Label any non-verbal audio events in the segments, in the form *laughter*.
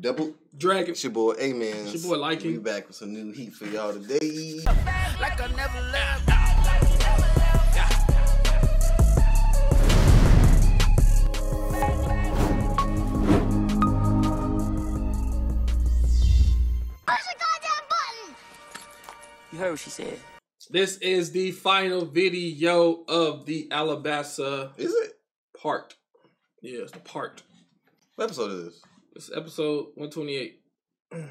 Double Dragon. It's your boy Amenz. It's your boy Lycan. We back with some new heat for y'all today. like I never left. Push the goddamn button! You heard what she said. This is the final video of the Alabasta Is it? part. Yeah, it's the part. What episode is this? Is episode 128. *clears throat*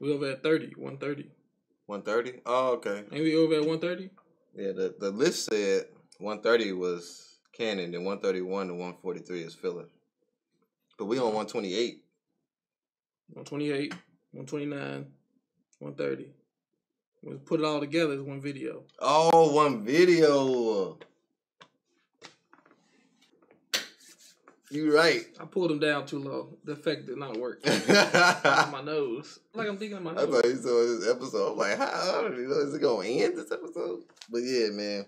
We over at 30, 130. 130? Oh, okay. We over at 130? Yeah, the, the list said 130 was canon, then 131 and 143 is filler. But we on 128. 128, 129, 130. We put it all together as one video. Oh, one video. You right. I pulled them down too low. The effect did not work. *laughs* My nose. Like I'm thinking of my nose. I thought you saw this episode. I'm like, how I don't even know is it gonna end this episode? But yeah, man.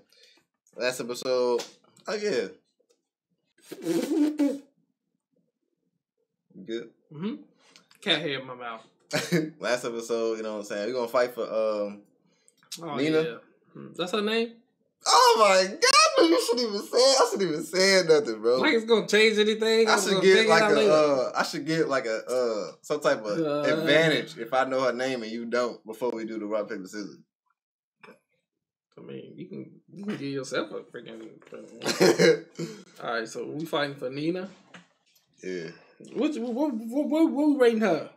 Last episode. Oh yeah. *laughs* Good. hmm Cat hair in my mouth. *laughs* Last episode, you know what I'm saying? We're gonna fight for um Oh, Nina? yeah. Hmm. That's her name? Oh my god, *laughs* you shouldn't even say I shouldn't even say nothing, bro. Like it's gonna change anything? I should get like a uh I should get like a uh some type of Uh. advantage if I know her name and you don't before we do the rock paper scissors. I mean, you can you can give yourself a freaking. *laughs* All right, so we fighting for Nina. yeah. What what what, what, what we rating her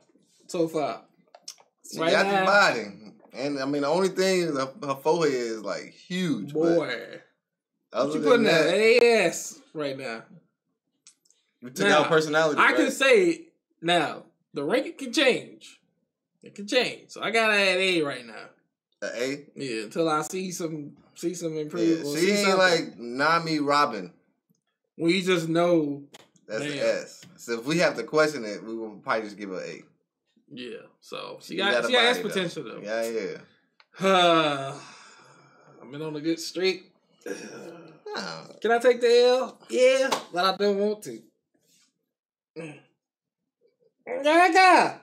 so far? She Right got now- the body. And I mean the only thing is her, her forehead is like huge. but Boy, other what you putting that, that ass right now? we took Now, out personality. I right? can say now the ranking can change. It can change. So I got her at A right now. The A. Yeah, until I see some see some improvement. she see ain't like Nami Robin. you just know. That's Damn. the S. So if we have to question it, we will probably just give her A. Yeah, so she She got, got she got ass body, though. potential though. Yeah, yeah. Uh, *sighs* I've been on a good streak. *sighs* *sighs* Nah. Can I take the L? Yeah, but I don't want to. Gaga.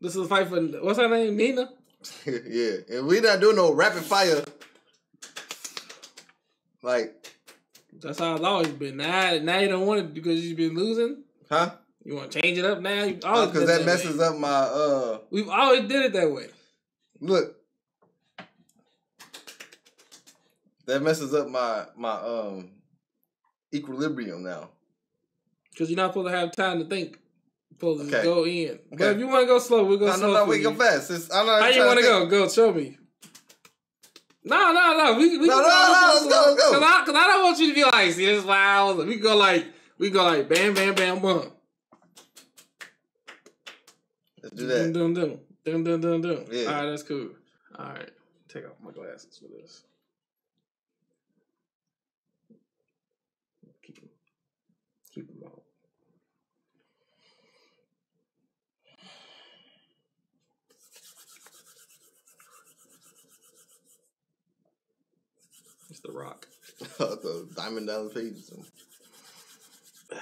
This is a fight for what's her name? Nina. *laughs* yeah, and we not doing no rapid fire. Like, That's how it's always been. Now, now you don't want it because you've been losing. huh? You want to change it up now? Always Because done that messes way. up my uh. We've always did it that way. Look, that messes up my my um equilibrium now. Because you're not supposed to have time to think. You're supposed to Okay. just go in. But Okay. if you want to go slow, we'll go No, slow. no, no. We you. go fast. It's, I'm not How you want to go? Go, show me. No, no, no. We, we No, no, no, let's go, let's go. Cause I, cause I don't want you to be like, see, this is why I was. We go like, we go like, bam, bam, bam, boom. Let's do Dum, that. dum, dum, dum, dum, dum, dum. Yeah. All right, that's cool. All right, take off my glasses for this. Keep them, keep them out. It's the rock. *laughs* the diamond down the page. or.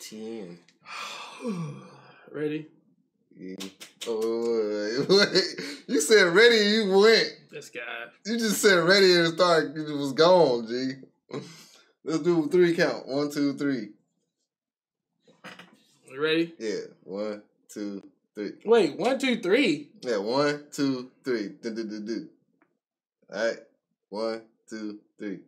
Ten. *sighs* Ready? Yeah. Oh, wait, wait, *laughs* wait. You said ready, and you went. This guy. You just said ready and start. It was gone, G. *laughs* Let's do three count. One, two, three. You ready? Yeah. One, two, three. Wait, one, two, three. Yeah. One, two, three. Do, do, do, do. All right. One, two, three.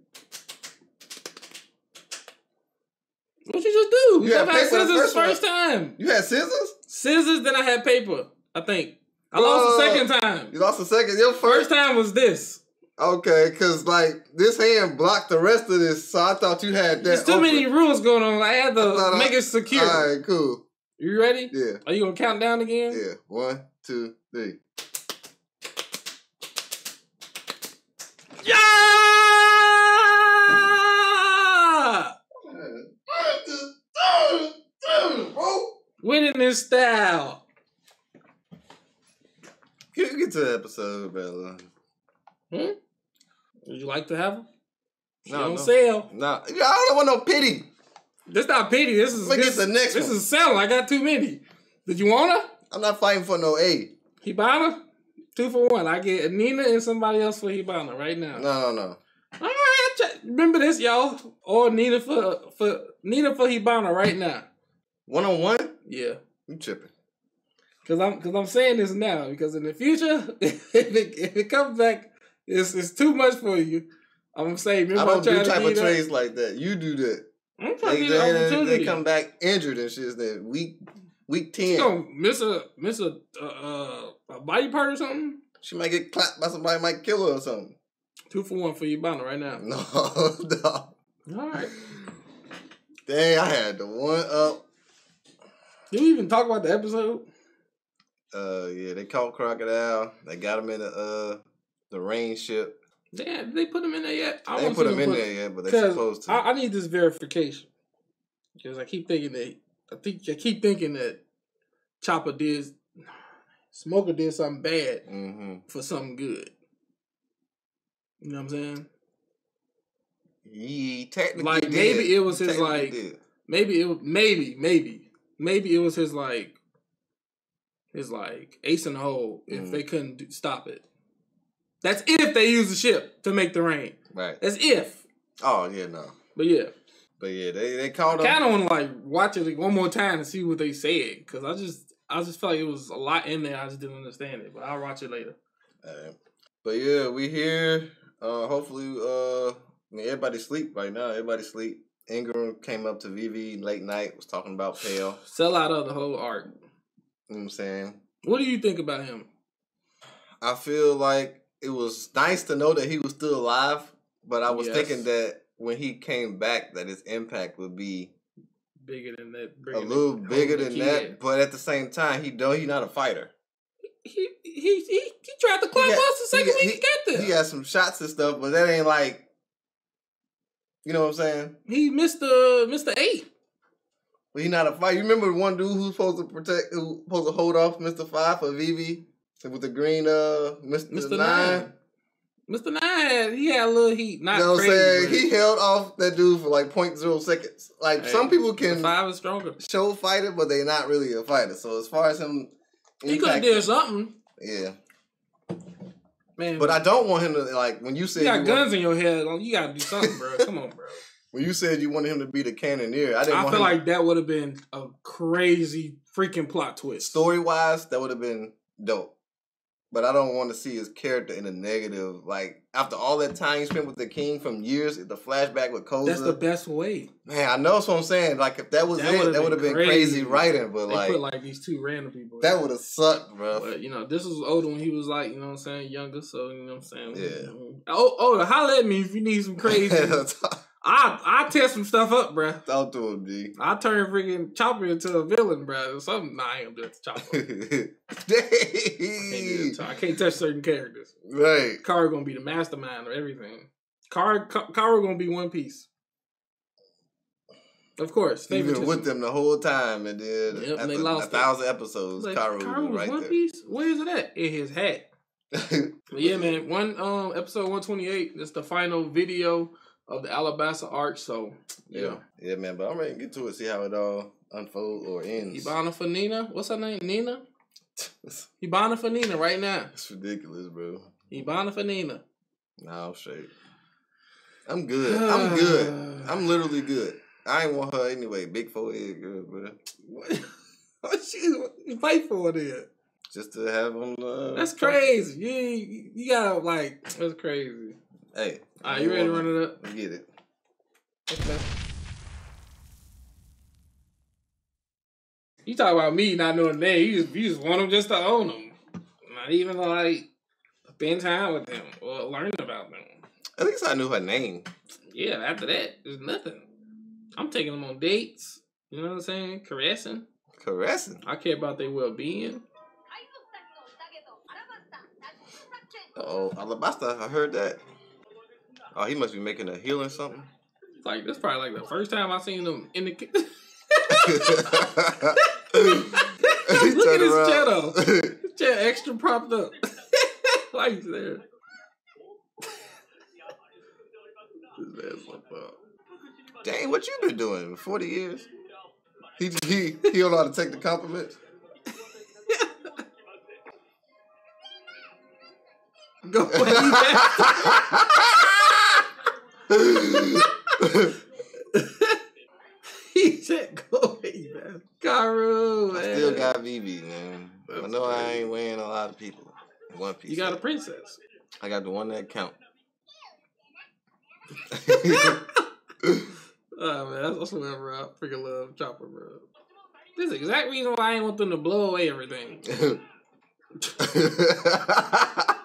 What'd you just do? You had had the scissors first the first time. You had scissors? Scissors, then I had paper. I think. I lost the second time. You lost the second. Your First first. time was this. Okay, because like this hand blocked the rest of this, so I thought you had that. There's too open. many rules going on. I had to I- make it secure. All right, cool. You ready? Yeah, Are you gonna count down again? yeah. One, two, three. Winning in style. Get, get to the episode, Bella. Hmm? Would you like to have them? She No, don't no. sell. Nah, I don't want no pity. This not pity. This is Look this, the next This one. is selling. I got too many. Did you wanna? I'm not fighting for no A. Hibana? Two for one. I get Nina and somebody else for Hibana right now. No, no, no. All right, check- remember this, y'all. Or Nina for for Nina for Hibana right now. One on one? Yeah. You tripping. Cause I'm cause I'm saying this now because in the future, *laughs* if it if it comes back, it's it's too much for you. I'm gonna say, I don't do type of trades like that. You do that. I'm trying They, to they, they come back injured and shit. Then week week ten, You gonna miss a miss a uh, a body part or something? she might get clapped by somebody, might kill her or something. Two for one for Hibana right now. *laughs* No, *laughs* no. All right. Dang, I had the one up. Did we even talk about the episode? Uh, yeah, they caught crocodile. They got him in the uh the rain ship. Damn, did they put him in there yet? I They put him in there yet, but they supposed to. I, I need this verification. Because I keep thinking that I think I keep thinking that Chopper did Smoker did something bad mm-hmm. for something good. You know what I'm saying? He technically Like, did. maybe it was his, like- did. Maybe it was maybe, maybe. Maybe it was his like his like ace in the hole if Mhm. they couldn't do, stop it. That's if they use the ship to make the rain. right. That's if. Oh yeah, no. But yeah. But yeah, they they called him. kind of want to like watch it like, one more time to see what they said because I just I just felt like it was a lot in there. I just didn't understand it, but I'll watch it later. But yeah, we here. Uh, hopefully, uh, I mean, everybody sleep right now. Everybody sleep. Igaram came up to Vivi late night, was talking about Pell. Sell out of the whole arc. You know what I'm saying? What do you think about him? I feel like it was nice to know that he was still alive, but I was Yes. thinking that when he came back, that his impact would be Bigger than that. a little bigger than that. kid. But at the same time, he don't. He not a fighter. He he he, he tried to climb got- us the second he week he got there. He got some shots and stuff, but that ain't like, you know what I'm saying? He missed the the eight. But he not a fighter. You remember one dude who's supposed to protect, who supposed to hold off Mr. Five for Vivi with the green uh Mr. Mr. Nine. Mr. Nine, he had a little heat. Not You know what I'm saying? He held off that dude for like 0.0 seconds. Like Hey, some people can five is stronger. show fighter, but they're not really a fighter. So as far as him, He could have did something, Yeah, man. but I don't want him to like when you said you got you guns want- in your head. You gotta do something, bro. Come on, bro. *laughs* when you said you wanted him to be the cannoneer. I didn't I feel him like that would have been a crazy freaking plot twist. story wise. That would have been dope. But I don't want to see his character in a negative. Like after all that time he spent with the king from years, the flashback with Koza. That's the best way. Man, I know that's what I'm saying. Like if that was That it, that would have been been crazy, crazy. writing. But They like, put like these two random people. that would have sucked, bro. But you know, this was older when he was like, you know what I'm saying, younger. So you know what I'm saying. Yeah. Oh, oh, holla at me if you need some crazy. *laughs* I I test some stuff up, bruh. talk to him, G. I turn freaking Chopper into a villain, bruh. Or something. Nah, I do it to Chopper. I can't, do to, I can't touch certain characters. right. Kara gonna be the mastermind of everything. Ka- Kara gonna be One Piece. Of course, He been with them the whole time, and then Yep, and they lost a it. thousand episodes, Like, Karoo was right One there. Piece. Where is it at? In his hat. *laughs* Yeah, man. One um episode one twenty eight. That's the final video of the Alabasta arc. So yeah, yeah, yeah, man. But I'm ready to get to it, see how it all unfold or ends. Ibana for Nina. What's her name? Nina. *laughs* Ibana for Nina right now. it's ridiculous, bro. Ibana for Nina. Nah, I'm straight. I'm good. I'm good. *sighs* I'm literally good. I ain't want her anyway. Big forehead girl, bro. What? *laughs* What she you fight for then? Just to have them. Uh, That's crazy. You you gotta like that's crazy. Hey, All right, you ready to run it up? Get it. Okay. You talk about me not knowing name. You just you just want them just to own them, not even like spend time with them or learn about them. At least I knew her name. Yeah, after that, there's nothing. I'm taking them on dates. You know what I'm saying? Caressing. Caressing. I care about their well being. Oh, Alabasta. I heard that. Oh, he must be making a heel or something. It's Like that's probably like the first time I seen them in the. *laughs* *laughs* Look at his around. chair though. *laughs* His chair extra propped up. like he's there. This man's fucked up. Dang, what you been doing? Forty years? He he he don't know how to take the compliments. Go way back. *laughs* he said, "Go way back." Karoo, man. Still got Vivi, man. I know I ain't weighing a lot of people. One piece. You got a princess. I got the one that count. Oh *laughs* man, that's, that's whatever. I freaking love Chopper, bro. This is the exact reason why I ain't want them to blow away everything. *laughs*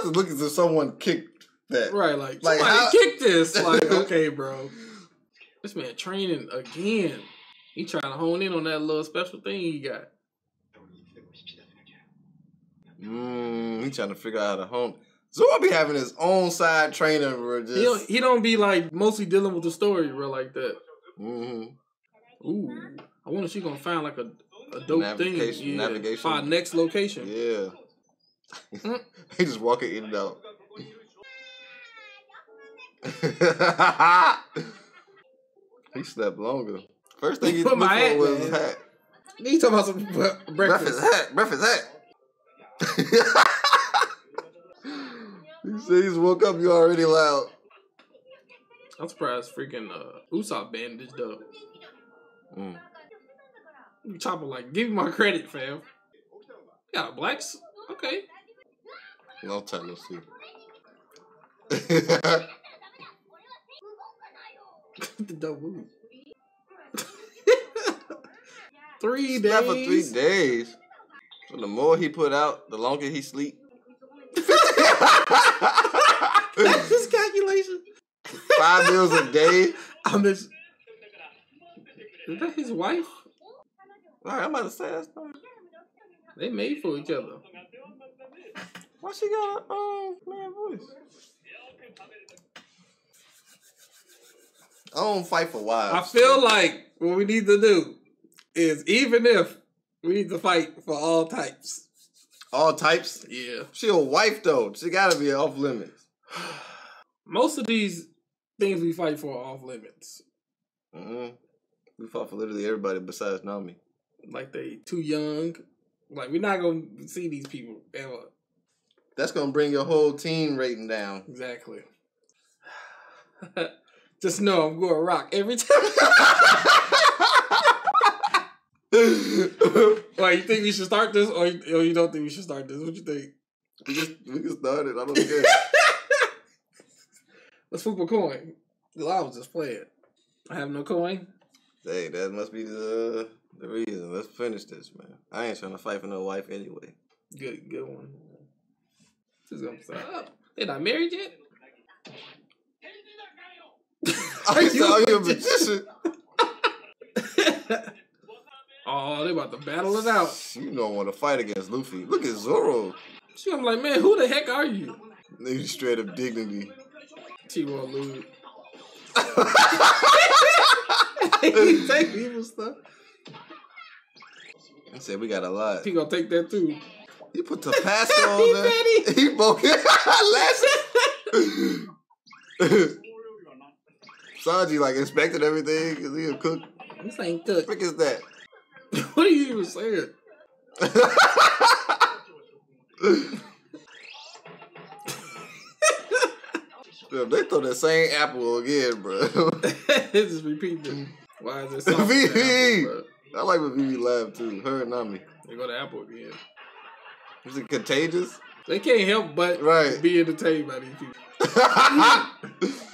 How does it look as if someone kicked that? Right, like, Like, somebody how- kick this. Like, *laughs* okay, bro. This man training again. He trying to hone in on that little special thing he got. Mm, he trying to figure out how to home. Zoro be having his own side trainer where just. He don't, he don't be like mostly dealing with the story, bro, like that. Mm-hmm. Ooh, I wonder if she gonna find like a, a dope Navigation- thing. Yeah, navigation. for our next location. Yeah. *laughs* He just walking in and out. *laughs* he slept longer. First thing he Put my hat, was his hat. He talking about some bre- breakfast. Breakfast hat. Breakfast hat. *laughs* he said he's woke up. You already loud. I'm surprised freaking uh, Usopp bandaged up. Mm. Chopper like, give me my credit, fam. You got a black. s- Okay. No time no see. the dope *laughs* move. three days. For three days. So the more he put out, the longer he sleep. *laughs* That's his calculation. Five meals a day. *laughs* I miss. Is that his wife? All right, I'm about to say that's not. They made for each other. Why she got a um, man voice? I don't fight for wives. I feel like what we need to do is even if we need to fight for all types. all types. Yeah. She a wife though. She gotta be off limits. *sighs* Most of these things we fight for are off limits. Mm-hmm. We fought for literally everybody besides Nami. Like they too young. Like we're not gonna see these people ever. That's gonna bring your whole team rating down. Exactly. *sighs* Just know I'm going to rock every time. *laughs* Why you think we should start this, or you, or you don't think we should start this? What you think? we just we can start it. I don't care. *laughs* Let's flip a coin. I was just playing. I have no coin. hey, that must be the the reason. Let's finish this, man. I ain't trying to fight for no wife anyway. Good, good one. This is gonna start up. Oh, they not married yet. *laughs* I you *laughs* saw a you a magician? magician. *laughs* oh, they about to battle it out. You don't want to fight against Luffy. Look at Zoro. She gonna be like, man, who the heck are you? Nigga straight up dignity. She won't lose. he take evil stuff. I said we got a lot. He gonna take that too. He put Tabasco *laughs* He on there. petty. He broke *laughs* it. Lashes. Sanji like inspected everything. Is he a cook? This ain't cook. Frick is that? *laughs* what are you even saying? They throw that same apple again, bro. Just repeat it. Why is it soft? Vivi. I like when Vivi laugh too. Her and Nami. They go to Apple again. Is it contagious? They can't help but Right. be entertained by these people. *laughs*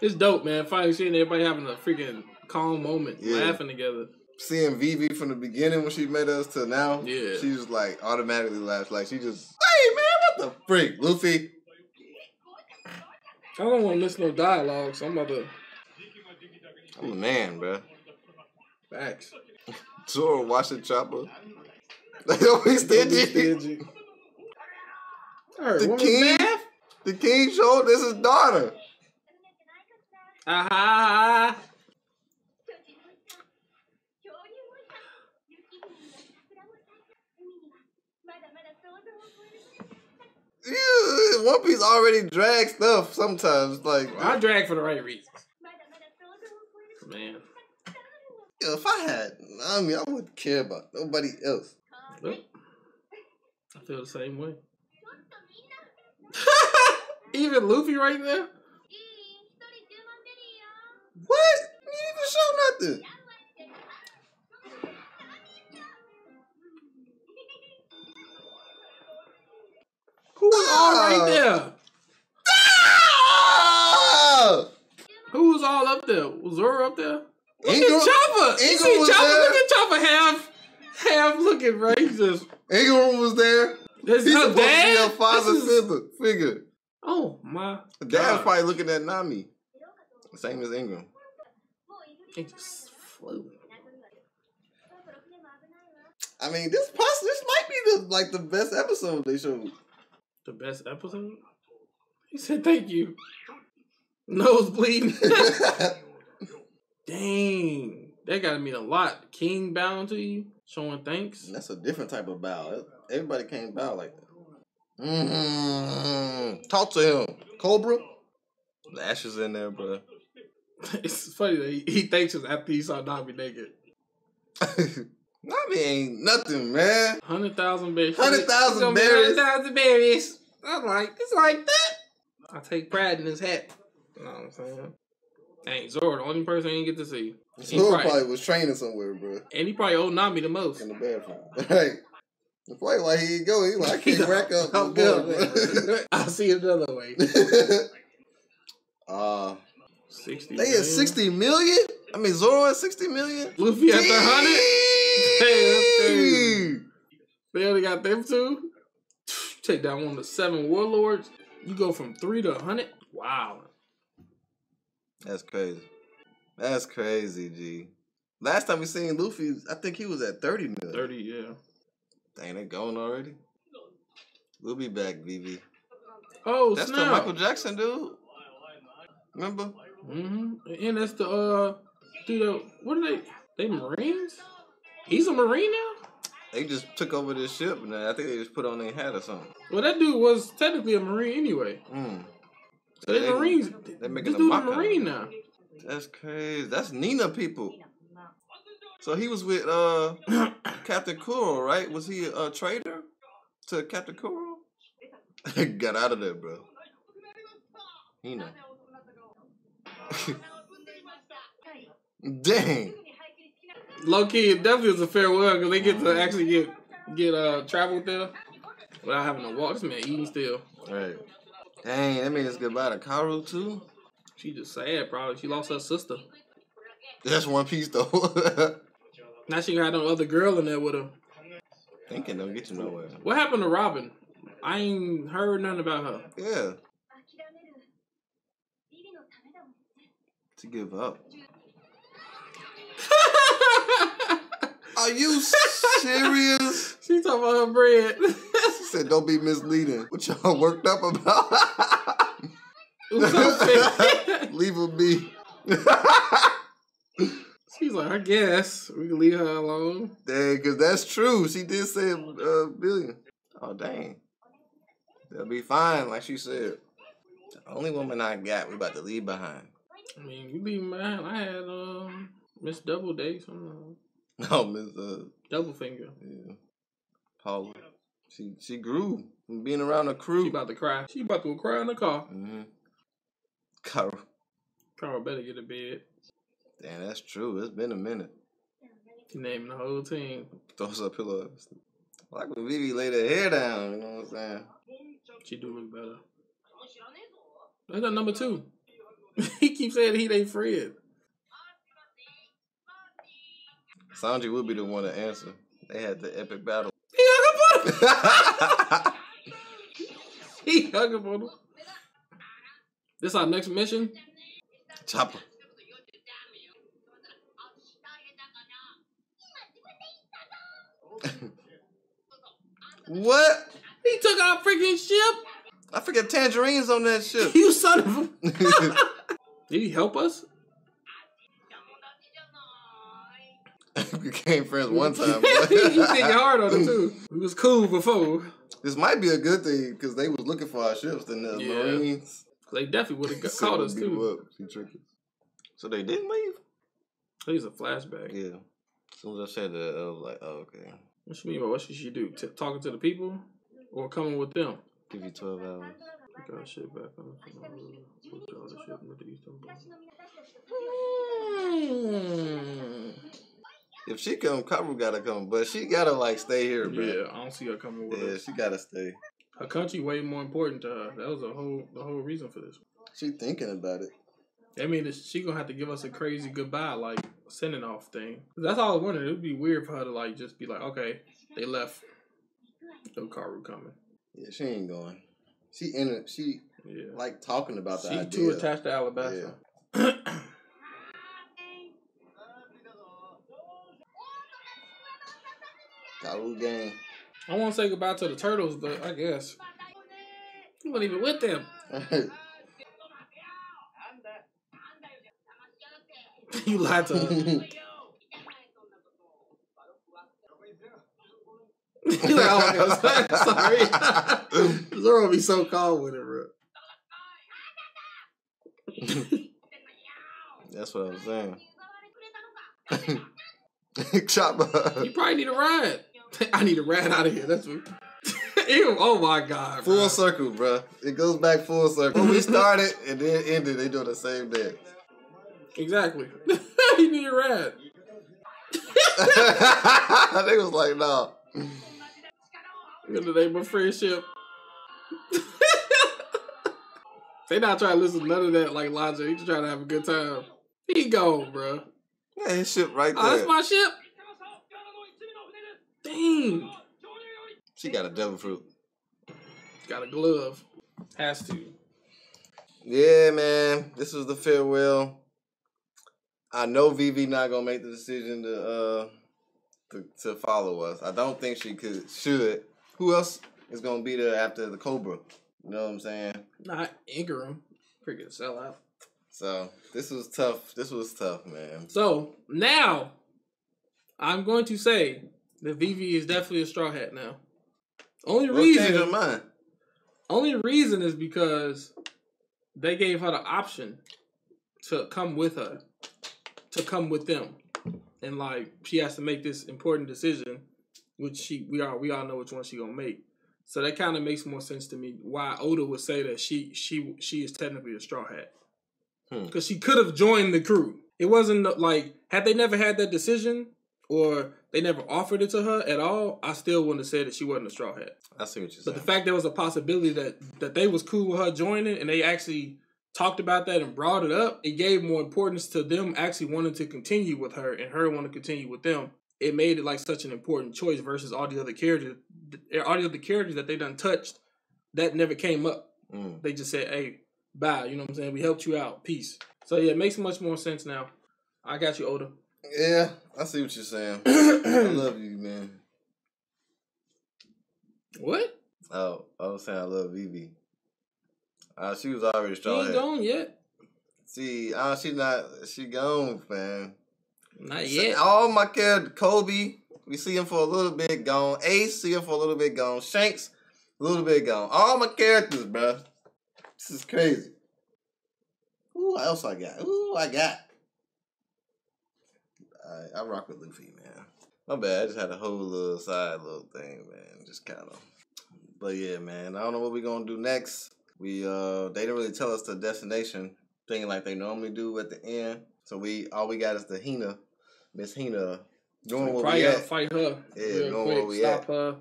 It's dope, man. Finally seeing everybody having a freaking calm moment, Yeah. laughing together. Seeing Vivi from the beginning when she met us to now, Yeah. she just like automatically laughs. Like she just, hey man, what the freak, Luffy? I don't want to listen to no dialogue, so I'm about to I'm a man, bro. facts. *laughs* Zoro watching Chopper. *laughs* They always stingy. stingy. *laughs* Right, the king, the king showed this his daughter. Aha. Uh-huh. Yeah, One Piece already drag stuff sometimes. Like I uh, drag for the right reasons. Man. If I had, I mean, I wouldn't care about nobody else. Well, I feel the same way. *laughs* Even Luffy right there? What? You didn't even show nothing. Who was all right Ah. there? Ah! Who was all up there? Was Zoro up there? Look Igaram- at Chopper. You Igaram see Chopper? there. Look at Chopper half, *laughs* half looking just. Igaram was there. This He's her supposed to be a father is- figure. Oh my. Dad's God. probably looking at Nami. Same as Igaram. It just flew. I mean, this possibly this might be the like the best episode they showed. The best episode. He said thank you. Nose bleeding. *laughs* Dang, that gotta mean a lot. King bowing to you, showing thanks. That's a different type of bow. Everybody can't bow like that. Mm-hmm. Talk to him, Cobra. Lash is in there, bro. *laughs* It's funny that he, he thanks us after he saw Nami naked. *laughs* Nami ain't nothing, man. Hundred thousand berries. 100,000 It's berries. 100,000 berries. I'm like, it's like that. I take pride in his hat. You know what I'm saying? Dang, Zoro, the only person I didn't get to see. Zoro probably- probably was training somewhere, bro, And he probably owed Nami the most. in the bathroom. *laughs* Right. The play like he go, he like I *laughs* can't rack up. I'm no good. more, bro. man. *laughs* I'll see you another way. uh, 60. they at sixty million. I mean, Zoro at sixty million. Luffy at the 100. Hey, that's crazy. Dang. They only got them two. Take down one of the seven warlords. You go from three to 100. Wow. That's crazy. That's crazy, G. Last time we seen Luffy, I think he was at 30 million. 30, yeah. Dang, they going already? We'll be back, Vivi. Oh, That's the. Michael Jackson dude. Remember? Mm-hmm. And that's the, uh, dude, uh, what are they? They Marines? He's a Marine now? They just took over this ship, and I think they just put on their hat or something. Well, that dude was technically a Marine anyway. Mm. So Marines. They're making this a dude's a mock of Marine now. That's crazy. That's Nina people. So he was with uh *coughs* Captain Kuro, right? Was he a traitor to Captain Kuro? *laughs* Got out of there, bro. Nina. *laughs* Dang. Low key, it definitely is a farewell because they get to actually get get uh travel there without having to walk. This man eating still. Right. Dang, that means goodbye to Karoo too. She just sad, probably. She lost her sister. That's one piece though. *laughs* Now she got no other girl in there with her. Thinking don't get you nowhere. What happened to Robin? I ain't heard nothing about her. Yeah, to give up. Are you serious? *laughs* she talking about her bread. *laughs* She said, "Don't be misleading." What y'all worked up about? It was so fake. Leave her be. *laughs* She's like, I guess we can leave her alone. Dang, cause that's true. She did say a uh, billion. Oh dang, they'll be fine, like she said. The only woman I got, we about to leave behind. I mean, you leave behind. I had um Miss Doubleday, some *laughs* No, Miss uh, double finger. yeah, Paula. She she grew from being around a crew. She about to cry. She about to cry in the car. Mm-hmm. Carl. Carl better get a bed. Damn, that's true. It's been a minute. She naming the whole team. Throws a pillow. Like when Vivi laid her hair down. You know what I'm saying? She do look better. That's not number two. *laughs* he keeps saying he ain't Fred. Sanji would be the one to answer. They had the epic battle. He hung up on him. *laughs* he hung up on him. This our next mission. Chopper. what? He took our freaking ship. I forget Tangerine's on that ship. *laughs* You son of a. *laughs* Did he help us? *laughs* became friends one *laughs* time. you think hard on it too. *laughs* We was cool before. This might be a good thing because they was looking for our ships and the Yeah. Marines. They definitely would have said caught us beat too. 'em up. She tricked us. So they didn't leave. He's a flashback. Yeah. As soon as I said that, I was like, oh, okay. What you mean? What should she do? T- talking to the people or coming with them? Give you twelve hours. We got shit back on the withdraw the ship into the hmm. eastern block. If she come, Karoo gotta come, but she gotta like stay here, bro. Yeah, I don't see her coming with Yeah, us. she gotta stay. Her country way more important to her. That was the whole the whole reason for this. She thinking about it. I mean, she gonna have to give us a crazy goodbye, like sending off thing. That's all I wondering. It would be weird for her to like just be like, okay, they left. No Karoo coming. Yeah, she ain't going. She in it. She Yeah, like talking about the she's idea. too attached to Alabasta. *clears throat* Gang. I won't say goodbye to the turtles, but I guess you weren't even with them. *laughs* you lied to. *laughs* You're like, oh, *laughs* sorry. Zoro be so calm with it, bro. That's what I'm saying. Chopper. You probably need a ride. *laughs* I need a ride out of here. That's what. *laughs* Ew, oh my god. Full bro. circle, bro. It goes back full circle. When we *laughs* started and then ended, they doing the same dance. Exactly. you need a ride. they was like, nah. In the name of friendship. they not trying to listen to none of that like logic. He just trying to have a good time. He gone, bro. Yeah, his shit right Oh, that's my ship. She got a devil fruit. Got a glove. Has to. Yeah, man. This was the farewell. I know Vivi not gonna make the decision to uh to, to follow us. I don't think she could should. Who else is gonna be there after the Cobra? You know what I'm saying? Not Igaram. Freaking sellout. So this was tough. This was tough, man. So now, I'm going to say that Vivi is definitely a straw hat now. Only What changed your reason, mind? only reason is because they gave her the option to come with her, to come with them, and like she has to make this important decision, which she we all we all know which one she gonna make. So that kind of makes more sense to me. Why Oda would say that she she she is technically a straw hat Hmm. because she could have joined the crew. It wasn't like had they never had that decision or they never offered it to her at all. I still wouldn't have said that she wasn't a straw hat. I see what you're saying. But the fact there was a possibility that that they was cool with her joining and they actually talked about that and brought it up, it gave more importance to them actually wanting to continue with her and her wanting to continue with them. It made it like such an important choice versus all the other characters, all the other characters that they done touched that never came up. Mm. They just said, "Hey, bye." You know what I'm saying? We helped you out. Peace. So yeah, it makes much more sense now. I got you, Oda. Yeah, I see what you're saying. *clears throat* I love you, man. What? Oh, I was saying I love Vivi. Uh, she was already She straw ain't gone yet. See, uh, she not. She gone, man. Not yet. All my characters, Koby, we see him for a little bit gone. Ace, see him for a little bit gone. Shanks, a little bit gone. All my characters, bruh. This is crazy. Who what else I got? Who I got? I, I rock with Luffy, man. My bad. I just had a whole little side little thing, man. Just kind of. But yeah, man. I don't know what we're gonna do next. We uh, they didn't really tell us the destination thing like they normally do at the end. So we all we got is the Hina, Miss Hina, doing what Probably we at. fight her Yeah, real knowing quick, where we stop at. her.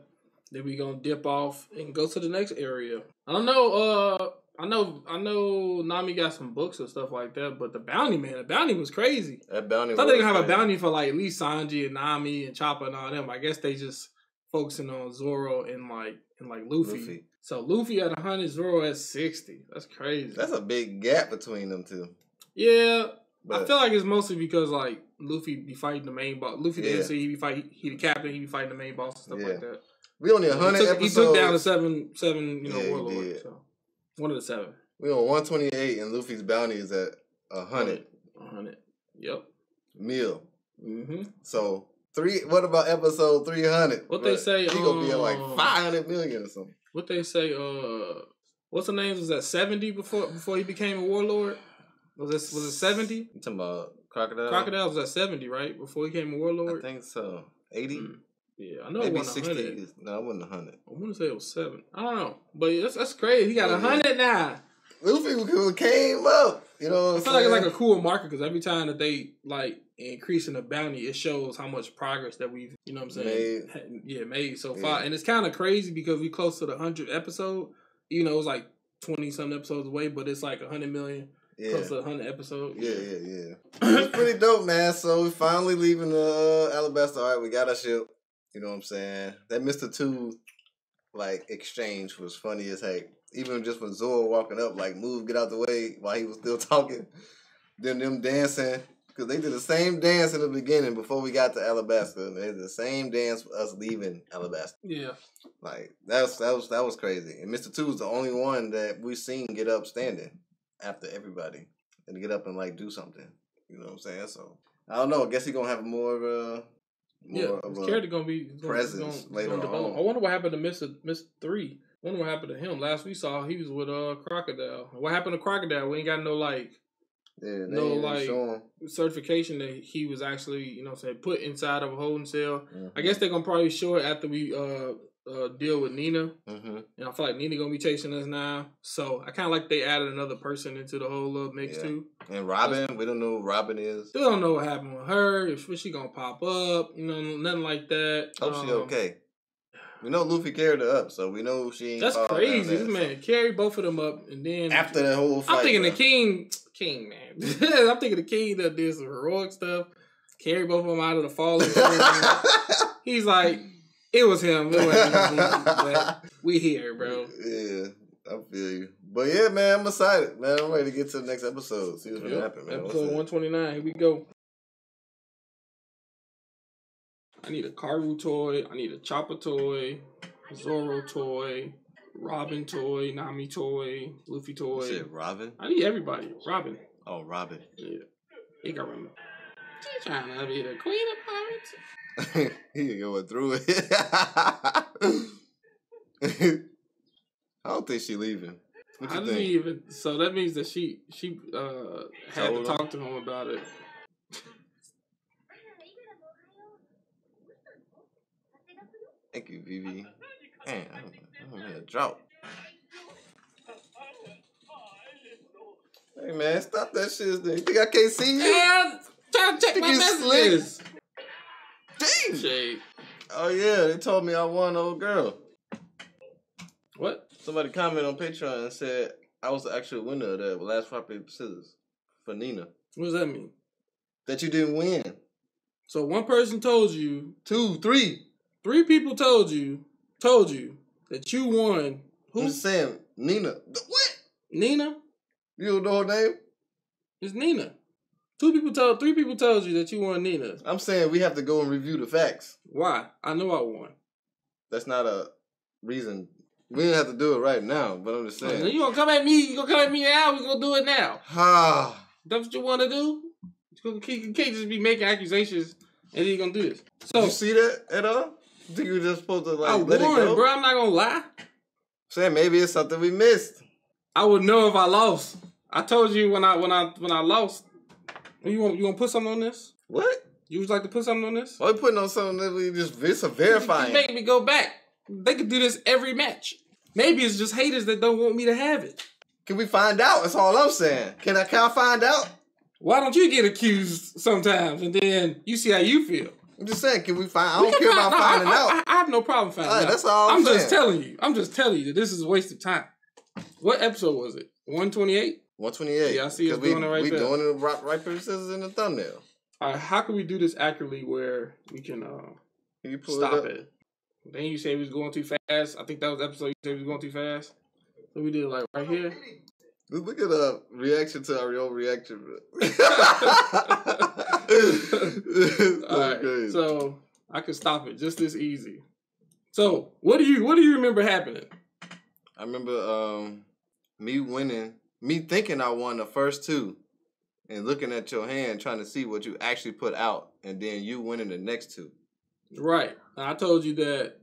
Then we gonna dip off and go to the next area. I don't know. Uh, I know. I know. Nami got some books and stuff like that, but the bounty man, the bounty was crazy. That bounty. I thought they gonna have a bounty for like at least Sanji and Nami and Chopper and all them. I guess they just focusing on Zoro and like and like Luffy. Luffy. So Luffy at hundred, Zoro at sixty. That's crazy. That's a big gap between them two. yeah, But I feel like it's mostly because like Luffy be fighting the main boss. Luffy didn't MC, he be fight he the captain, he be fighting the main boss and stuff Yeah. like that. we only a hundred took, he took down the seven seven, you know, Yeah, he warlord. So one of the seven. we on one twenty eight, and Luffy's bounty is at a hundred hundred. Yep. mil. Mm-hmm. So three. What about episode three hundred? What they say, He gonna be at like um, five hundred million or something. What they say? Uh, what's the name? Was that seventy before before he became a warlord? Was this was it seventy? Talking about crocodile? Crocodile was at seventy, right? Before he became a warlord. I think so. Eighty. Mm. Yeah, I know it Maybe wasn't sixty. hundred. No, it wasn't hundred. I want to say it was seven. I don't know, but that's that's crazy. He got Yeah, a hundred now. Luffy came up. You know what I feel like it's like a cool marker because every time that they like increasing the bounty, it shows how much progress that we've, you know what I'm saying? Made. Yeah, made so Yeah. far. And it's kind of crazy because we close to the 100 episode. You know, it's like 20 something episodes away, but it's like 100 million, yeah. close to 100 episode. Yeah, yeah, yeah. it's pretty dope, man. So we finally leaving the uh, Alabasta. All right, we got our ship. You know what I'm saying? That Mister Two like exchange was funny as heck. Even just when Zoro walking up, like move, get out the way while he was still *laughs* talking. Then them dancing because they did the same dance in the beginning before we got to Alabasta. They did the same dance for us leaving Alabasta. Yeah. Like that's that was that was crazy. And Mister Two is the only one that we seen get up standing after everybody and get up and like do something. You know what I'm saying? So I don't know. I guess he gonna have more of a more yeah. of His character going to be gonna, presence gonna, gonna later develop. on. I wonder what happened to Mr. Mr. 3. I wonder what happened to him. Last we saw, he was with uh Crocodile. What happened to Crocodile? We ain't got no like yeah. No, like- certification that he was actually, you know, saying put inside of a holding cell. Mm-hmm. I guess they're gonna probably show it after we uh uh deal with Nina, hmm and I feel like Nina gonna be chasing us now. So I kind of like they added another person into the whole little mix Yeah. too. And Robin, we don't know who Robin is. Still don't know what happened with her. If she gonna pop up, you know, nothing like that. Hope she Um, okay. We know Luffy carried her up, so we know she ain't. That's fall crazy. This so- man carried both of them up, and then After that whole fight, I'm thinking bro. the king, *tsk* king man. *laughs* I'm thinking the king that did some heroic stuff. carry both of them out of the fallen. *laughs* He's like, it was him. It wasn't *laughs* but we here, bro. Yeah, I feel you. But yeah, man, I'm excited, man. I'm ready to get to the next episode. See what's gonna happen, man. Episode 129. Here we go. I need a Karoo toy. I need a Chopper toy. Zoro toy. Robin toy. Nami toy. Luffy You toy. said Robin? I need everybody. Robin. Oh, Robin. Yeah. He got remember. She trying to be the queen of pirates. *laughs* he going through it. *laughs* I don't think she leaving. What How you think? even? So that means that she she uh had Told to him? talk to him about it. Thank you, Vivi. Man, I'm, I'm in a drought. Hey man, stop that shit. You think I can't see you? Man, trying to check Think my messages. Damn. Oh yeah, they told me I won, old girl. What? Somebody commented on Patreon and said I was the actual winner of that last rock paper scissors for Nina. What does that mean? That you didn't win. So one person told you, Two, three. three people told you, told you that you won. I'm just saying, Nina. What? Nina? You don't know her name? It's Nina. Two people told, three people told you that you won Nina. I'm saying we have to go and review the facts. Why? I know I won. That's not a reason. We didn't have to do it right now, but I'm just saying. You gonna come at me? You gonna come at me now? We gonna do it now? Ah, That's what you want to do? You can't just be making accusations and then you gonna do this. did So you see that at all? Think you were just supposed to like I let it won, go? bro. I'm not gonna lie. Saying maybe it's something we missed. I would know if I lost. I told you when I when I when I lost. You want you want to put something on this? What? You would like to put something on this? Why we putting on something that we just it's a You verifying? making me go back. They could do this every match. Maybe it's just haters that don't want me to have it. Can we find out? That's all I'm saying. Can I can I find out? Why don't you get accused sometimes and then you see how you feel? I'm just saying, can we find I We don't care about no, finding I, I- out. I, have no problem finding out. that's all I'm I'm just telling you. I'm just telling you that this is a waste of time. What episode was it? 128? 128. Yeah, I see us we, doing it right we there. doing it right, right paper scissors in the thumbnail. Alright, how can we do this accurately where we can uh, Can you pull stop it it? Then you say we was going too fast. I think that was the episode you said we was going too fast. So we did it like right here. Look at the reaction to our own reaction. *laughs* *laughs* so All right, so I can stop it just this easy. So what do you what do you remember happening? I remember um, me winning, me thinking I won the first two, and looking at your hand trying to see what you actually put out, and then you winning the next two. Right. I told you that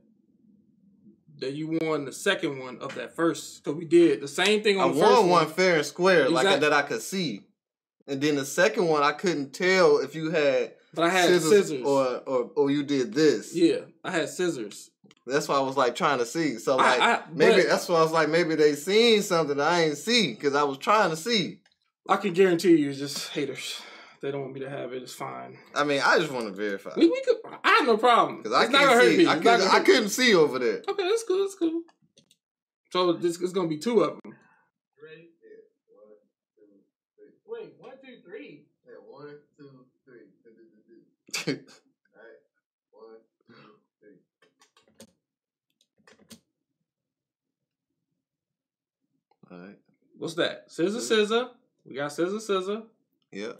that you won the second one of that first. So we did the same thing I on the first won one fair and square, like that I could see. And then the second one, I couldn't tell if you had, But I had scissors, scissors. or, or or you did this. yeah, I had scissors. That's why I was like trying to see. So like I- maybe but- that's why I was like maybe they seen something that I ain't see because I was trying to see. I can guarantee you, it's just haters. They don't want me to have it. It's fine. I mean, I just want to verify We, we could. I have no problem. because I It's not gonna can't hurt see. me. I, couldn't, I couldn't see over there. Okay, that's cool. That's cool. So this is gonna be two of them. Ready? Wait, one, two, three. Yeah, one, two, three. Alright, *laughs* one, *laughs* two, three. Alright. What's that? Scissor, scissor. We got scissor, scissor. Yep.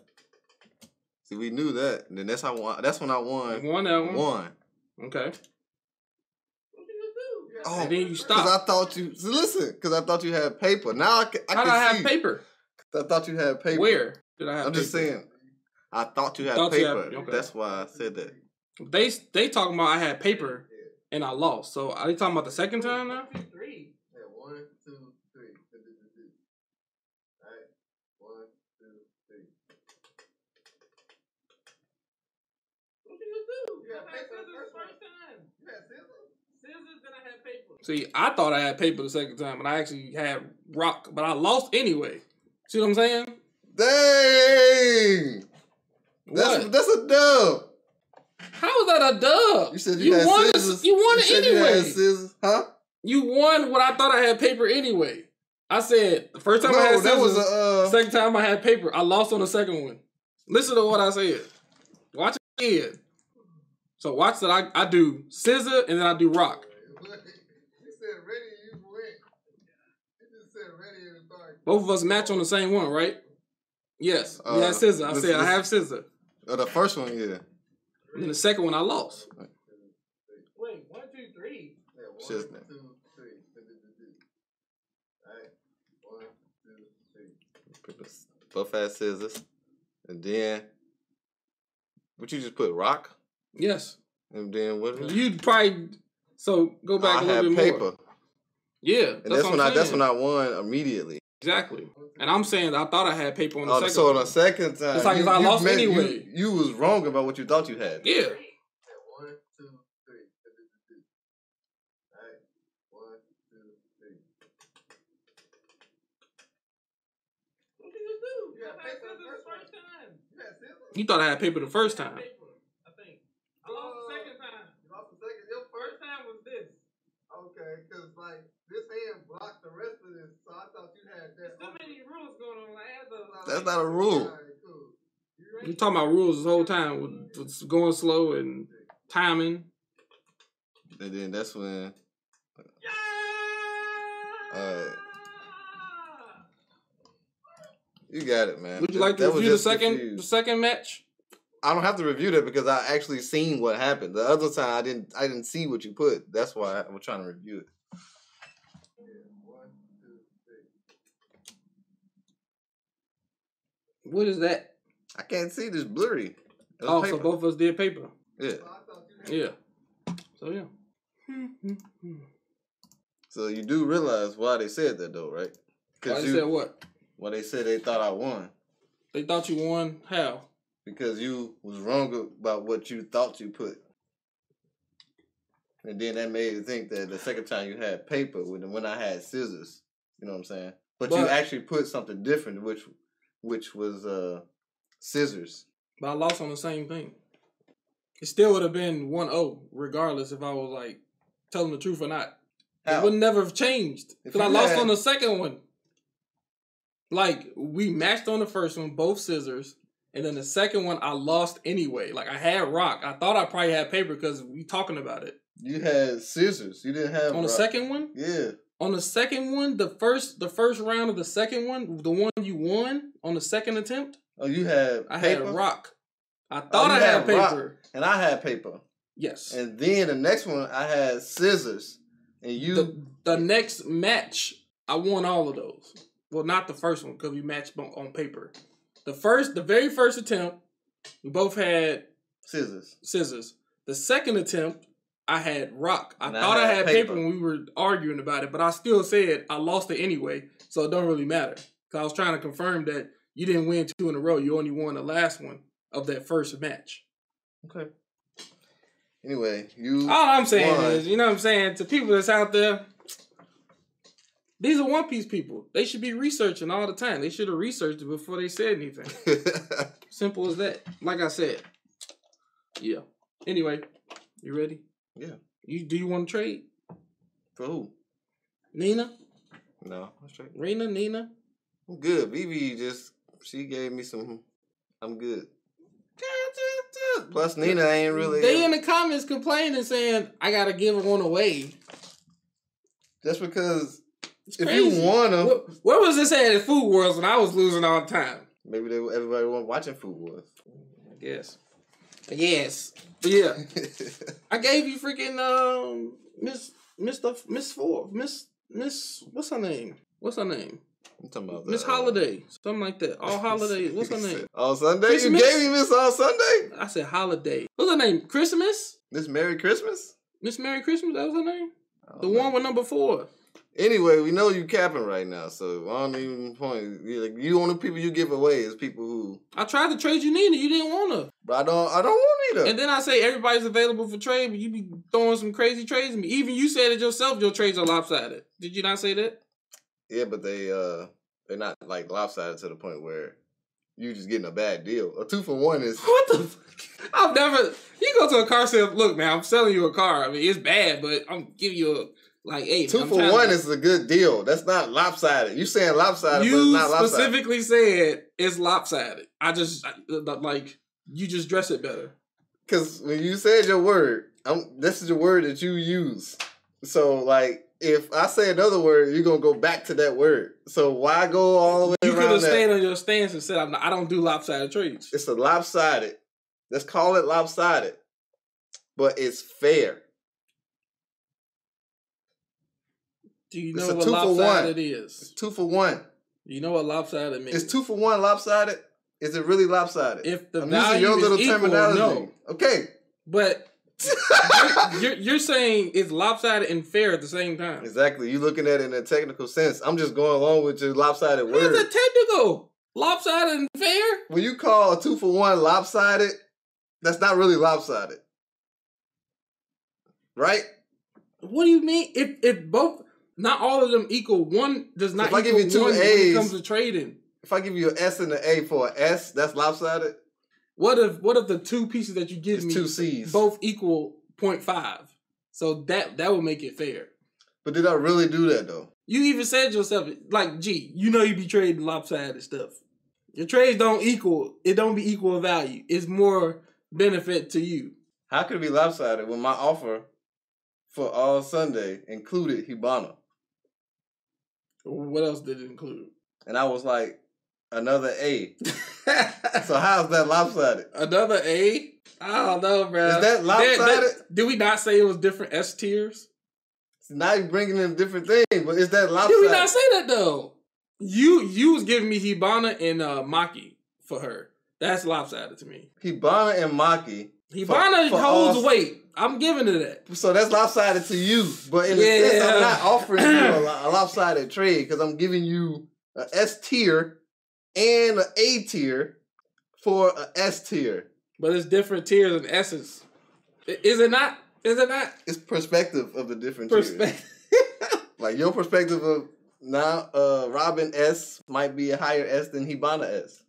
See, we knew that. And then that's how I won. That's when I won. One that one. One. Okay. Oh, And then you Because stop. I thought you. So listen, because I thought you had paper. Now I can. I How can did I have see. paper? I thought you had paper. Where did I have? I'm just saying. I thought you had Thought you paper. had- okay. That's why I said that. They they talking about I had paper and I lost. So are they talking about the second time now? Three. Yeah, one, two, three. Alright, one, two, three. See, I thought I had paper the second time, but I actually had rock, but I lost anyway. See what I'm saying? Dang! That's What? that's a dub. How is that a dub? You said you, had won. scissors. It, you won it said you had anyway. scissors, huh? You won what I thought I had paper anyway. I said the first time I had No, that scissors, was a. Uh, second time I had paper. I lost on the second one. Listen to what I said. Watch it again. So watch that I, I do scissor and then I do rock. You said ready, you went. You just said ready and started. Both of us match on the same one, right? Yes. we Uh, had scissor. I this- said I have scissor. Oh, the first one, yeah. And then the second one I lost. Wait, one, two, three. Yeah, one, Scissors. two, three. Alright, one, two, three. Both had scissors, and then what you just put rock, Yes. and then what? You'd probably so go back I a little had bit paper, more. Yeah, and that's, that's, what when I that's when I won immediately. exactly. And I'm saying I thought I had paper on the Oh, second. so on the second time, It's like if I lost meant- anyway. You, you was wrong about what you thought you had. Yeah. One, two, three. Alright, one, two, three. You thought I had paper the first time. I think. I lost the second time. You lost the second. Your first time was this. Okay, because like this hand blocked the rest of this, so I thought you had that. rules going on. That's not a rule. You talking about rules this whole time with, with going slow and timing. And then that's when. Uh, you got it, man. Would you like to That review the just second the second match? I don't have to review that because I actually seen what happened. The other time I didn't. I didn't see what you put. That's why I was trying to review it. What is that? I can't see this blurry. It was Oh, paper. so both of us did paper. Yeah. Yeah. So yeah. *laughs* So you do realize why they said that though, right? Why they you, said what? Why they said they thought I won They thought you won. How? because you was wrong about what you thought you put, and then that made you think that the second time you had paper when when I had scissors. You know what I'm saying? But, you actually put something different, which which was uh scissors. But I lost on the same thing. It still would have been 1-0, regardless if I was like telling the truth or not. It would never have changed. Because I lost had- on the second one. Like, we matched on the first one, both scissors. And then the second one, I lost anyway. Like, I had rock. I thought I probably had paper because we talking about it. You had scissors. You didn't have On the second one? Yeah. On the second one, the first the first round of the second one, the one you won on the second attempt, Oh, you had I paper? had rock. I oh, thought you I had, had rock. paper. and I had paper. Yes. And then the next one I had scissors, and you the the next match, I won all of those. Well, not the first one because we matched on, on paper. The first, the very first attempt, we both had Scissors. scissors. The second attempt, I had rock. I And thought I had had paper. paper. when we were arguing about it, but I still said I lost it anyway, so it don't really matter. Cause I was trying to confirm that you didn't win two in a row. You only won the last one of that first match. Okay. Anyway, you. All I'm saying Won. is, you know what I'm saying, to people that's out there, these are One Piece people. They should be researching all the time. They should have researched it before they said anything. *laughs* Simple as that. Like I said. Yeah. Anyway, you ready? Yeah. You do you want to trade? For who? Nina? No, I'm straight. Rena? Nina? I'm good. BB just she gave me some. I'm good. Plus Nina ain't really. They in the comments complaining saying I gotta give one away. Just because It's if crazy. you want them, what, where was this at at Food Wars when I was losing all the time? maybe they everybody wasn't watching Food Wars. I guess. Yes. But yeah. *laughs* I gave you freaking um Miss Mr. Miss Four Miss Miss what's her name? What's her name? I'm talking about Miss the, Holiday, something like that. All Holiday. What's her name? *laughs* On Sunday, Christmas? you gave me Miss All Sunday. I said Holiday. What's her name? Christmas? Miss Merry Christmas. Miss Merry Christmas. That was her name. The know. one with number four. Anyway, we know you capping right now, so I don't even point. You like you only people you give away is people who. I tried to trade you Nina. You didn't want her. But I don't. I don't want either. And then I say everybody's available for trade, but you be throwing some crazy trades at me. Even you said it yourself. Your trades are lopsided. Did you not say that? yeah, but they uh they're not like lopsided to the point where you just getting a bad deal. A two for one is What the? Fuck? I've never. You go to a car sale. Look, man, I'm selling you a car. I mean, it's bad, but I'm giving you a like, hey, two I'm for one to- is a good deal. That's not lopsided. You saying lopsided, but it's You not lopsided. specifically said it's lopsided. I just like you just dress it better. Because when you said your word, I'm, this is the word that you use. So like, if I say another word, you're gonna go back to that word. So why go all the way You could have stayed on your stance and said, I'm not, I don't do lopsided trades. It's a lopsided. Let's call it lopsided, but it's fair. Do you It's know a what two for one. lopsided It's is? two for one. You know what lopsided means? Is two for one lopsided? Is it really lopsided? If the I'm value your is little equal, terminology. no. Okay. But *laughs* you're, you're saying it's lopsided and fair at the same time. exactly. You're looking at it in a technical sense. I'm just going along with your lopsided is word. it technical? Lopsided and fair? when you call a two for one lopsided, that's not really lopsided. Right? What do you mean? If if both, not all of them equal, one does not If I give equal you two one when it comes to trading. If I give you an S and an A for an S, that's lopsided. What if what if the two pieces that you give It's me two C's. both equal 0.5? So that that would make it fair. But did I really do that though? You even said yourself, like, gee, you know you be trading lopsided stuff. Your trades don't equal, it don't be equal value. It's more benefit to you. How could it be lopsided when my offer for all Sunday included Hibana? What else did it include? And I was like, another A. *laughs* so how's that lopsided? Another A? I don't know, bro. Is that lopsided? did we not say it was different S tiers? Now you're bringing in different things, but is that lopsided? Did we not say that though? You you was giving me Hibana and uh, Maki for her. That's lopsided to me. Hibana and Maki. Hibana for holds all- weight. I'm giving it that. So that's lopsided to you, but in a sense, Yeah. I'm not offering you a, *clears throat* a lopsided trade because I'm giving you a S tier and an A tier for a S tier. But it's different tiers and S's. Is it not? Is it not? It's perspective of the different tiers. Perspective. *laughs* Like your perspective of now, uh, Robin S might be a higher S than Hibana S.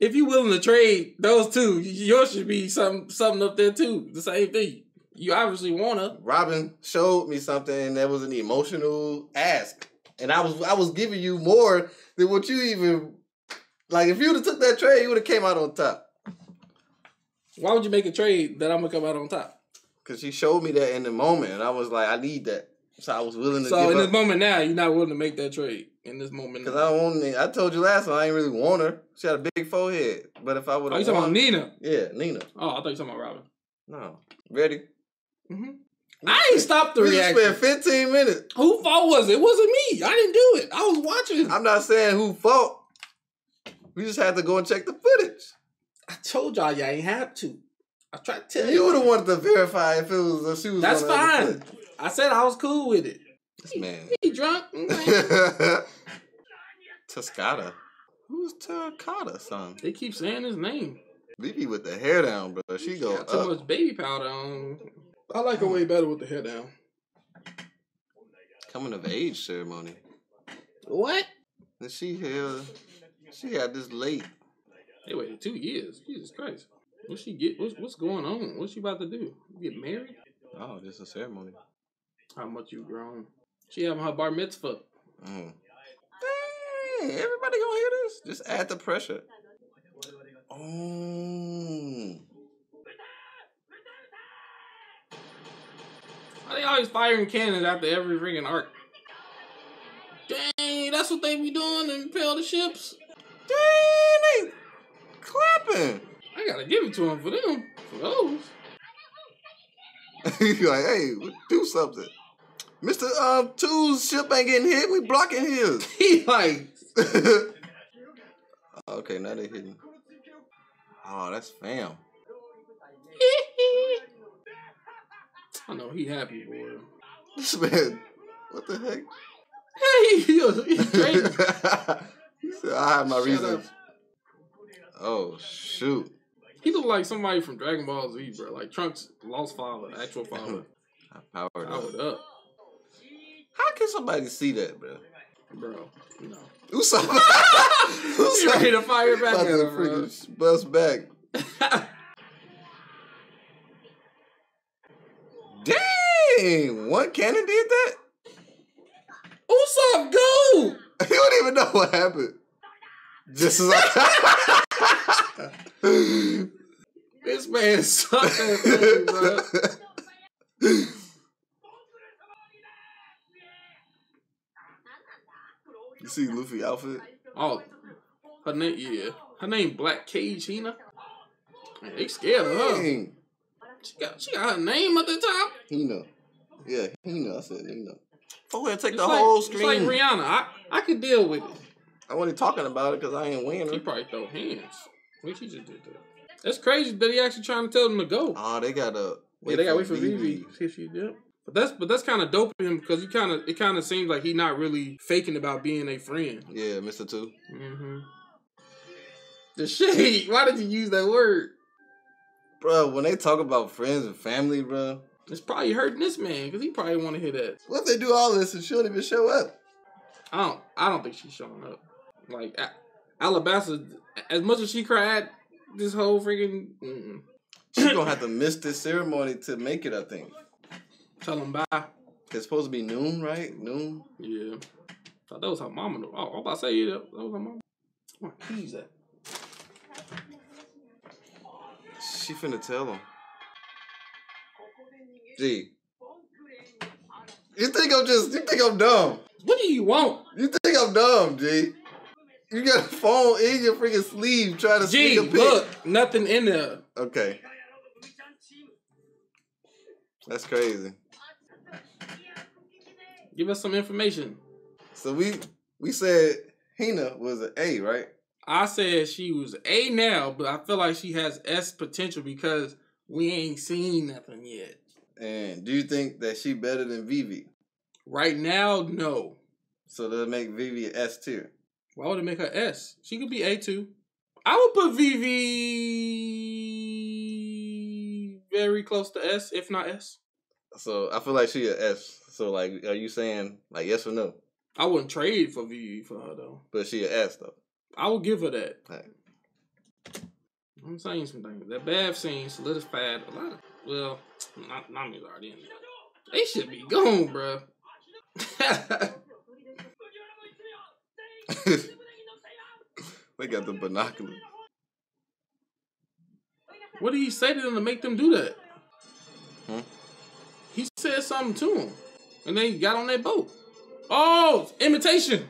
if you're willing to trade those two, yours should be some something up there too. The same thing. You obviously wanna. Robin showed me something that was an emotional ask, and I was I was giving you more than what you even like. If you'd have took that trade, you would have came out on top. Why would you make a trade that I'm gonna come out on top? Cause she showed me that in the moment, and I was like, I need that. So I was willing to So in give this moment now, you're not willing to make that trade. In this moment, Cause now. I don't want. I told you last time I ain't really want her. She had a big forehead, but if I would Oh, you talking about Nina? yeah, Nina. Oh, I thought you were talking about Robin. No, ready? Hmm I ain't stopped the We reaction. spent 15 minutes. Who fault was it? It wasn't me. I didn't do it. I was watching. I'm not saying who fault. We just had to go and check the footage. I told y'all y'all ain't have to. I tried to tell You you. would have wanted to verify if it was a she was. That's on the other fine. I said I was cool with it. It's on the other fine. I said I was cool with it. This man. He drunk. *laughs* okay. Tascada. Who's Takata, son? they keep saying his name. Vivi with the hair down, bro. She go Got too up. much baby powder on. I like her way better with the hair down. Coming of age ceremony. What? And she here. She had this late. They waited two years. Jesus Christ. What she get? What's, what's going on? What's she about to do? Get married? Oh, just a ceremony. How much you grown? She having her bar mitzvah. Mm. Dang, everybody gonna hear this? Just add the pressure. Oh. Why they always firing cannons after every freaking arc? Dang, that's what they be doing to impel the ships. Dang, they clapping. I gotta give it to them for them. For those. *laughs* you like, hey, do something. Mr. Um, Two's ship ain't getting hit. We blocking his. *laughs* He like, *laughs* okay, now they hitting. Oh, that's fam. I know he happy boy. This man, what the heck? Hey, *laughs* he, was- he's crazy. *laughs* he said, I have my Shut reasons. up. Oh, shoot. He look like somebody from Dragon Ball Z, bro. Like Trunks' lost father, actual father. *laughs* I powered up. Powered up, How can somebody see that, bro? bro. You know. Usopp. He ready to fire back About at to him, bro. bust back. Dang! One cannon did that? Usopp, go! He don't even know what happened. Just as I. *laughs* This man sucked that thing, *laughs* bro. you see Luffy outfit? Oh, her name, yeah. Her name Black Cage Hina. Man, they scared of her. Dang. She got, she got her name at the top. Hina. Yeah, Hina. I said Hina. Go ahead, take the like, whole it's like screen. Rihanna. I, I could deal with it. I wasn't talking about it because I ain't winning. She probably throw hands. What she just did that? That's crazy that he actually trying to tell them to go. Oh, they gotta. yeah, they got to wait for Vivi. See if she did. But that's but that's kind of dope of him because he kind of it kind of seems like he not really faking about being a friend. Yeah, Mr. Two. Mm-hmm. The shade. *laughs* Why did you use that word? Bro, when they talk about friends and family, bro, It's probably hurting this man because he probably want to hear that. what if they do all this and she don't even show up? I don't. I don't think she's showing up. Like Alabasta, as much as she cried, this whole freaking mm, She's gonna have to miss this ceremony to make it, I think. tell him bye. It's supposed to be noon, right? Noon. Yeah, thought that was her mama. Oh, I'm about to say yeah, that, that was her mama. Where my keys at? She finna tell him. Gee. You think I'm just, you think I'm dumb. What do you want? You think I'm dumb, G. You got a phone in your freaking sleeve trying to Gee, sneak a pic. look, nothing in there. Okay. That's crazy. Give us some information. So we we said Hina was an A, right? I said she was A now, but I feel like she has S potential because we ain't seen nothing yet. And do you think that she better than Vivi? Right now, no. So they'll make Vivi an S tier. Why would it make her S? She could be A two. I would put Vivi very close to S, if not S. So I feel like she an S. So like, are you saying like yes or no? I wouldn't trade for Vivi for her though. But she an S though. I would give her that. Right. I'm saying some things. That bath scene solidified a lot of. Well, not Nami's already in there. They should be gone, bro. *laughs* they got the binoculars. what did he say to them to make them do that? Hmm? He said something to them, and they got on that boat. Oh, imitation.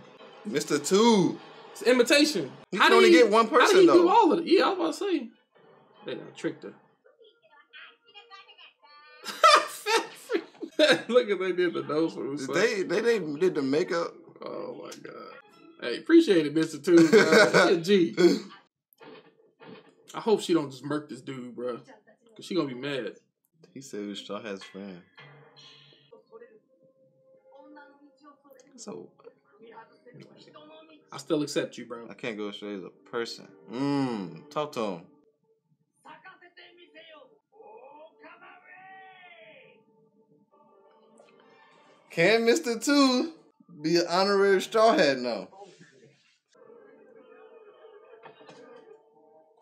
Mr. Two. It's imitation. How can did only he- get one person, How did he do all of it? Yeah, I was about to say. They done tricked her. *laughs* Look at they did the nose for they they they did the makeup. Oh my god. Hey, appreciate it, Mister Two. a G. *laughs* I hope she don't just murk this dude, bro. Cause she gonna be mad. He said he was Straw Hat's friend. So I still accept you, bro. I can't go straight as a person. Mmm. Talk to him. Can Mr. Two be an honorary Straw Hat now?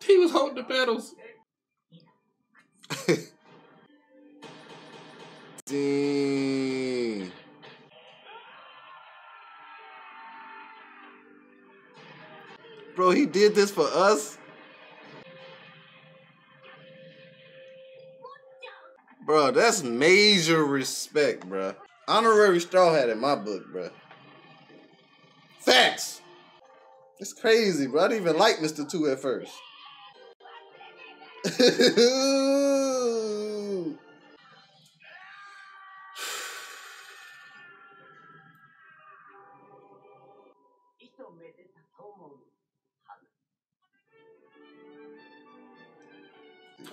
He was holding the pedals. *laughs* Dang. Bro, he did this for us? Bro, that's major respect, bro. Honorary straw hat in my book, bro. Facts. It's crazy, bro. I didn't even like Mr. Two at first. *laughs*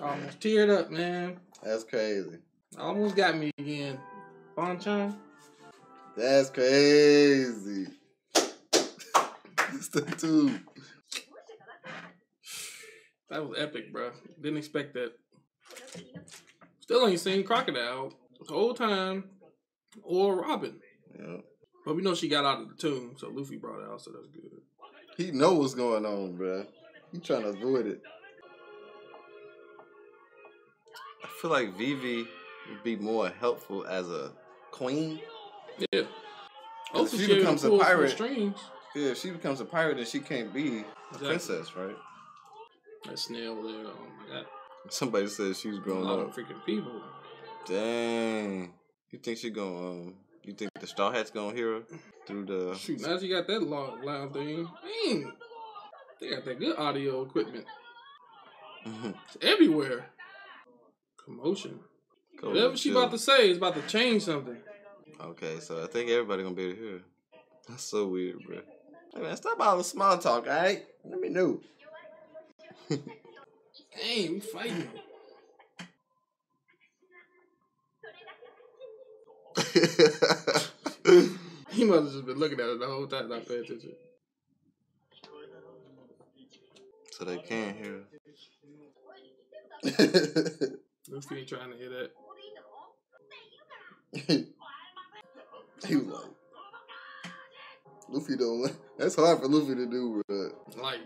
Almost teared up, man. That's crazy. Almost got me again. Bonchan. That's crazy. *laughs* Mr. Two. That was epic, bro. Didn't expect that. Still ain't seen Crocodile the whole time or Robin. Yeah. But we know she got out of the tomb, so Luffy brought it out, so that's good. He know what's going on, bro. He trying to avoid it. I feel like Vivi would be more helpful as a queen. Yeah. If Hopefully she becomes a pirate- Strings. Yeah, if she becomes a pirate, then she can't be a Exactly. princess, right? That snail there. Oh my god. Somebody said she's was A growing lot of up. freaking people. Dang. You think she gonna um? You think the Straw Hat's gonna hear her through the? Shoot, now she got that long loud thing. Dang. They got that good audio equipment. It's everywhere. Commotion. Go Whatever she about to say is about to change something. Okay, so I think everybody gonna be able to hear. That's so weird, bro. Hey man, stop all the small talk, alright? Let me know. *laughs* Dang, we fighting. *laughs* He must have just been looking at it the whole time, not paying attention. so they can't hear. *laughs* Luffy ain't trying to hear that. Luffy don't. *laughs* That's hard for Luffy to do, bro. Like,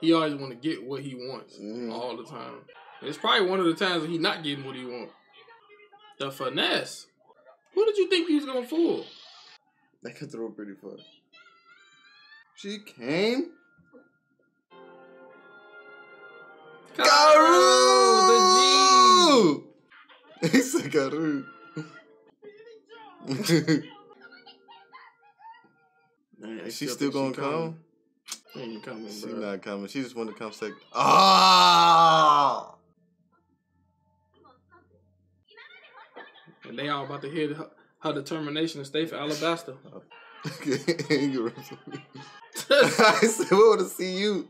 he always want to get what he wants Mhm. all the time. It's probably one of the times that he not getting what he want. The finesse. Who did you think he was gonna fool? That could throw pretty far. She came. Garu, Garu! *laughs* He said Garu. *laughs* Is she still gonna come? She ain't coming, She bro. not coming. She just wanted to come second. Ah! And they all about to hear her, her determination to stay for Alabasta. *laughs* I said, we want to see you.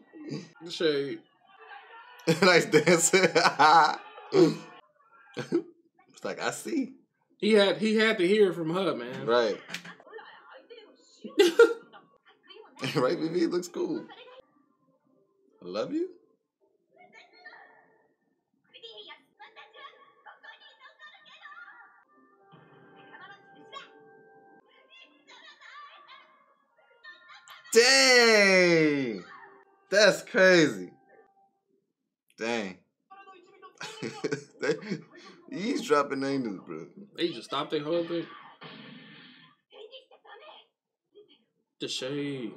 Shade. *laughs* nice dancer. *laughs* it's like, I see. He had he had to hear it from her, man. Right. *laughs* right, Vivi? Looks cool. I love you. Dang! That's crazy. Dang. *laughs* he's dropping names, bro. They just stopped their whole thing. The shade.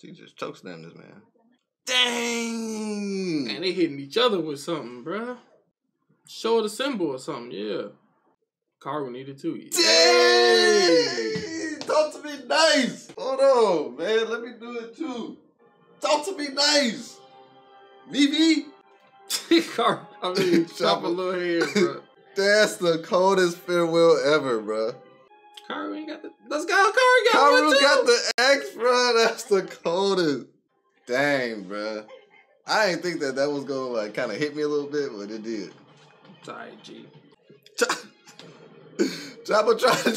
She just chokeslammed this man. Dang! And they hitting each other with something, bruh. Show the symbol or something, yeah. Karoo needed too. Dang! Talk to me nice. Hold on, man. Let me do it too. Talk to me nice. Vivi, *laughs* Karoo, I mean, Chop a little hair, bruh. *laughs* that's the coldest farewell ever, bro. Karoo ain't got the. Let's go, Karoo got Karoo one too. got the X, bro. That's the coldest. Dang, bro. I didn't think that that was gonna like kind of hit me a little bit, but it did. Sorry, G. *laughs* Chopper trying. *laughs*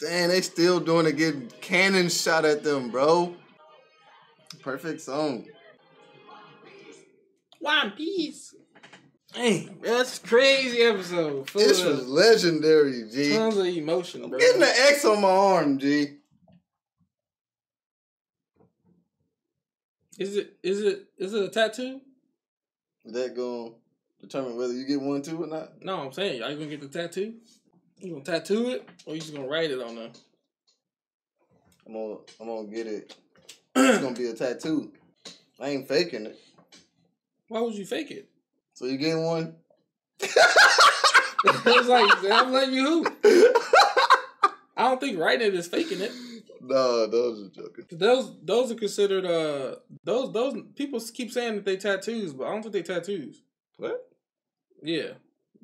Damn, they still doing it, getting cannon shot at them, bro. Perfect song. One Piece. Dang, that's a crazy episode. Full This was legendary, G. tons of emotion, bro. getting the X on my arm, G. Is it is it is it a tattoo? Is that to determine whether you get one too or not? No, I'm saying, are you gonna get the tattoo? You gonna tattoo it, or you just gonna write it on there? I'm gonna, I'm gonna get it. It's gonna be a tattoo. I ain't faking it. Why would you fake it? So you getting one? *laughs* it's like I'm letting you hoop. *laughs* I don't think writing it is faking it. no, those are joking. Those those are considered uh those those people keep saying that they tattoos, but I don't think they tattoos. What? Yeah,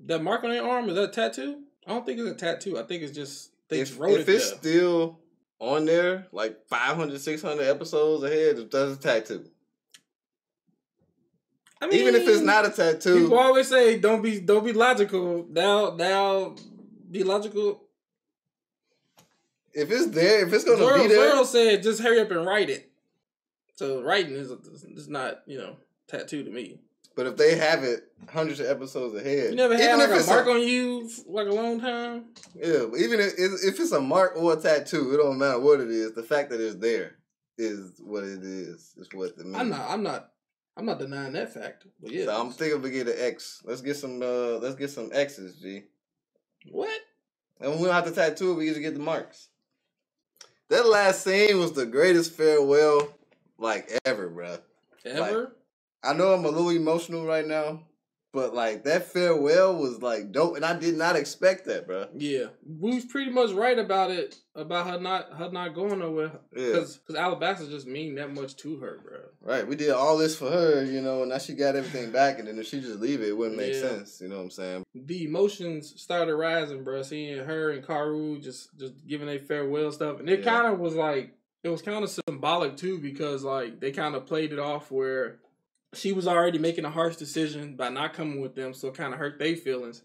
that mark on their arm is that a tattoo? I don't think it's a tattoo. I think it's just they if, wrote if it it's there. still on there, like 500, 600 episodes ahead, that's a tattoo. I mean, Even if it's not a tattoo, people always say don't be don't be logical. Now now be logical. if it's there, if it's gonna Zoro, be there, Zoro said just hurry up and write it. So writing is is not you know tattoo to me. but if they have it hundreds of episodes ahead, You never had even like if a it's mark on you for like a long time. Yeah, but even if, if it's a mark or a tattoo, it don't matter what it is. The fact that it's there is what it is. Is what it means. I'm not. I'm not. I'm not denying that fact. But yeah. So I'm thinking we get an X. Let's get some. uh Let's get some X's, G. what? And we don't have to tattoo it. We just get the marks. That last scene was the greatest farewell like ever, bro. Ever? I know I'm a little emotional right now, but like that farewell was like dope, and I did not expect that, bruh. yeah. We was pretty much right about it. About her not her not going nowhere. Yeah. Because because Alabasta just mean that much to her, bro. Right, we did all this for her, you know, and now she got everything back, and then if she just leave it, it wouldn't make Yeah. sense. You know what I'm saying? the emotions started rising, bro. Seeing her and Karoo just just giving a farewell stuff, and it Yeah. kind of was like it was kind of symbolic too because like they kind of played it off where she was already making a harsh decision by not coming with them, so it kind of hurt their feelings.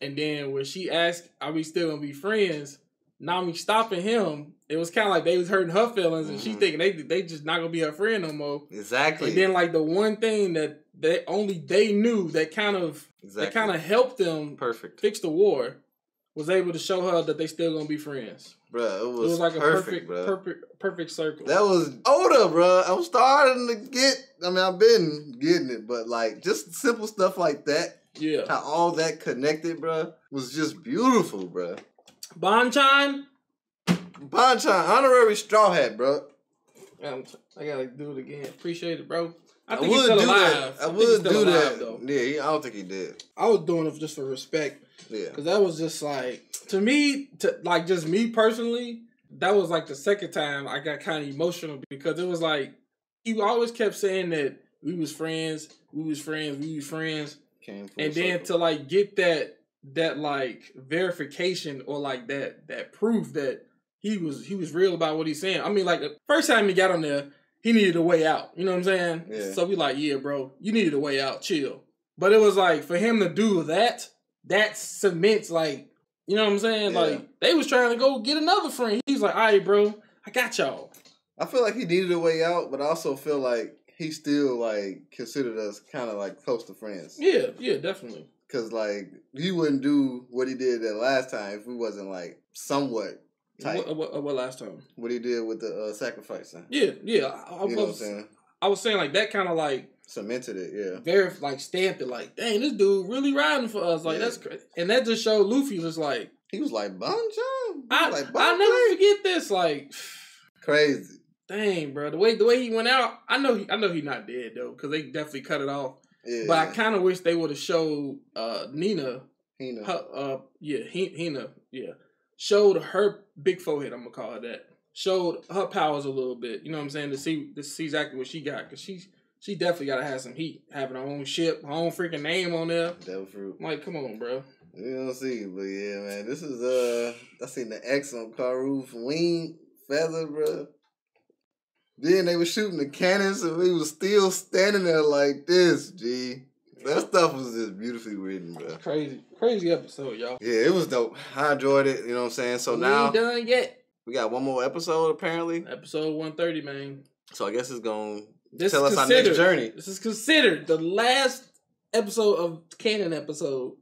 And then when she asked, "Are we still gonna be friends?" Nami stopping him, it was kind of like they was hurting her feelings, and she Mhm. thinking they they just not gonna be her friend no more. Exactly. And then like the one thing that they only they knew that kind of exactly. that kind of helped them perfect, fix the war was able to show her that they still gonna be friends. Bruh. It It was, was like a perfect, perfect, perfect, perfect circle. That was older, bro. I'm starting to get. I mean, I've been getting it, but like just simple stuff like that, yeah. how all that connected, bro, was just beautiful, bruh. Bonchan. Bonchan, honorary straw hat. Um, I gotta do it again. Appreciate it, bro. I I think he's would do alive. that. I he's would do alive, that. though. Yeah, I don't think he did. I was doing it just for respect. Yeah. Cause that was just like to me, to like just me personally, that was like the second time I got kind of emotional because it was like he always kept saying that we was friends, we was friends, we was friends, and then circle. to like get that that like verification or like that that proof that he was he was real about what he's saying. I mean, like the first time he got on there, he needed a way out. You know what I'm saying? Yeah. So we like, yeah, bro, you needed a way out. Chill. But it was like for him to do that, that cements like, you know what I'm saying? Yeah. Like they was trying to go get another friend. He's like, all right, bro, I got y'all. I feel like he needed a way out, but I also feel like he still like considered us kind of like close to friends. Yeah, yeah, definitely. Cause like he wouldn't do what he did that last time if we wasn't like somewhat tight. What, what, what last time? What he did with the uh, sacrificing. Yeah, yeah. I, I You know what I'm was, saying? I was saying like that kind of like Cemented it, yeah. very like stamped it like, dang, this dude really riding for us. Like Yeah. that's crazy. And that just showed Luffy was like, He was like Bon John. I like I never forget this. Like, *sighs* crazy. dang, bro, the way the way he went out, I know he, I know he not dead though, because they definitely cut it off. Yeah. But I kind of wish they would have showed uh Nina, know. her, uh, yeah, He- Hina, yeah, showed her big forehead. I'm gonna call her that. Showed her powers a little bit. You know what I'm saying? To see to see exactly what she got, cause she she definitely gotta have some heat, having her own ship, her own freaking name on there. Devil fruit. I'm like, come on, bro. We don't see, but yeah, man, this is uh, I seen the X on Karoo wing feather, bro. Then they were shooting the cannons, and we was still standing there like this, G. That stuff was just beautifully written, bro. Crazy, crazy episode, y'all. Yeah, it was dope. I enjoyed it. You know what I'm saying? So we now ain't done yet. we got one more episode apparently. Episode one thirty, man. So I guess it's gonna This tell is us our next considered- journey. This is considered the last episode of canon episode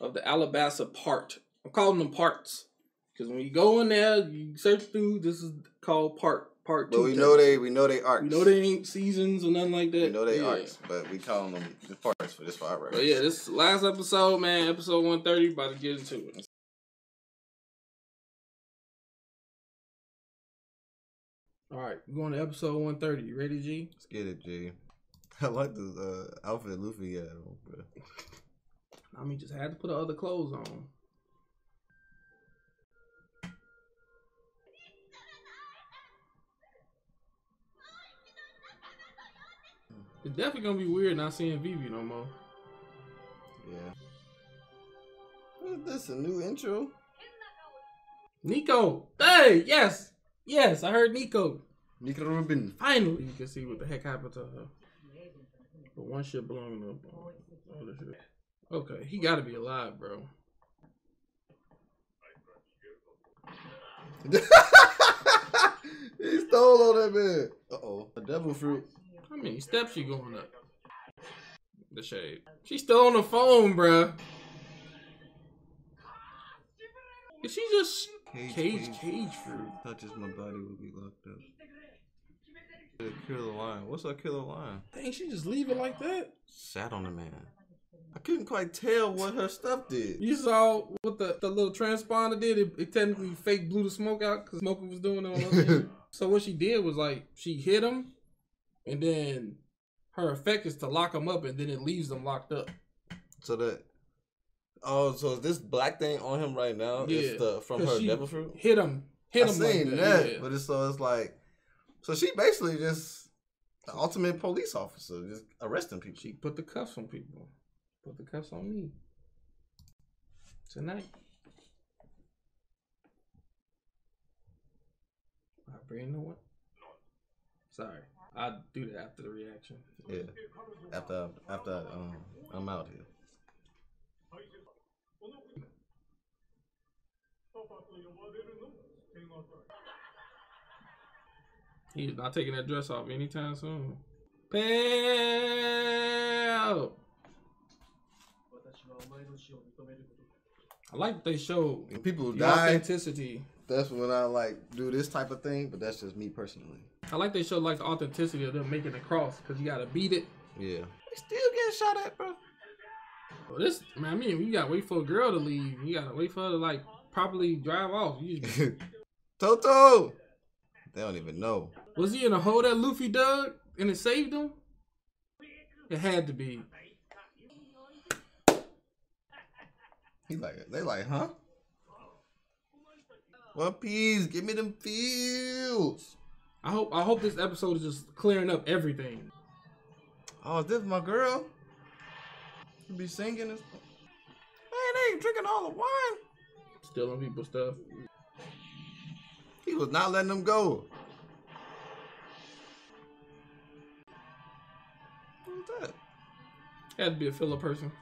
of the Alabasta part. I'm calling them parts because when you go in there, you search through. This is called part part two. But we know they we know they arcs. We know they ain't seasons or nothing like that. we know they yeah. arcs, but we calling them the parts for this part right. But yeah, this last episode, man, episode one thirty, about to get into it. All right, we're going to episode one thirty. You ready, G? Let's get it, G. *laughs* I like this uh, outfit Luffy got on, bro. I mean, just had to put the other clothes on. It's definitely gonna be weird not seeing Vivi no more. Yeah. What is this? A new intro? Nico, hey, yes, yes, I heard Nico. Nico Robin. Finally, you can see what the heck happened to her. But one shit blowing shit. Okay, he got to be alive, bro. *laughs* he stole on that man. Uh oh. A devil fruit. How many steps she going up? The shade. She's still on the phone, bruh. Is she just Cage, cage cage fruit? Touches my body will be locked up. The killer lion. What's a killer lion? Dang, she just leave it like that? Sat on the man. I couldn't quite tell what her stuff did. You saw what the, the little transponder did? It, it technically fake blew the smoke out because Smoker was doing it. *laughs* So what she did was like, she hit him, and then her effect is to lock him up, and then it leaves them locked up. So that. Oh, so is this black thing on him right now? Yeah, It's the from her devil fruit. Hit him. Hit I him like seen that. that, yeah. but it's so it's like, so she basically just the ultimate police officer, just arresting people. She put the cuffs on people. Put the cuffs on me. Tonight. I bring the one. Sorry. I'll do that after the reaction. Yeah. After after um I'm out here. He's not taking that dress off anytime soon. Pell. I like that they show When people the die, authenticity. that's when I like do this type of thing. But that's just me personally. I like they show like the authenticity of them making the cross because you gotta beat it. Yeah. They still getting shot at, bro. Well, this man, I mean, you gotta wait for a girl to leave. You gotta wait for her to like properly drive off. *laughs* Toto. They don't even know. was he in a hole that Luffy dug and it saved him? It had to be. He like they like, huh? One Piece, give me them feels. I hope I hope this episode is just clearing up everything. Oh, is this my girl? You be singing this. Man, they ain't drinking all the wine. Stealing people's stuff. He was not letting them go. Who's that? Had to be a filler person.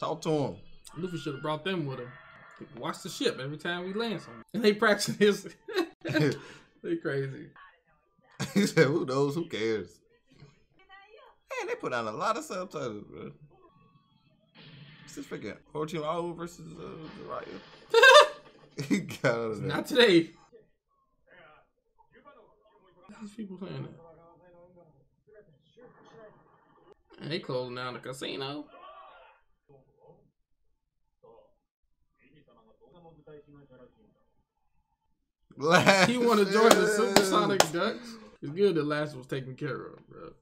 Talk to him. Luffy should have brought them with him. Watch the ship every time we land something. And *laughs* they practicing this. *laughs* *laughs* they crazy. he said, "Who knows? Who cares?" Man, they put on a lot of subtitles, bro. What's this freaking Orochimaru versus uh, Jiraiya? got out. Not today. These people playing that. And they closing down the casino. Last He want to join the Supersonic Ducks. It's good that last was taken care of, bro.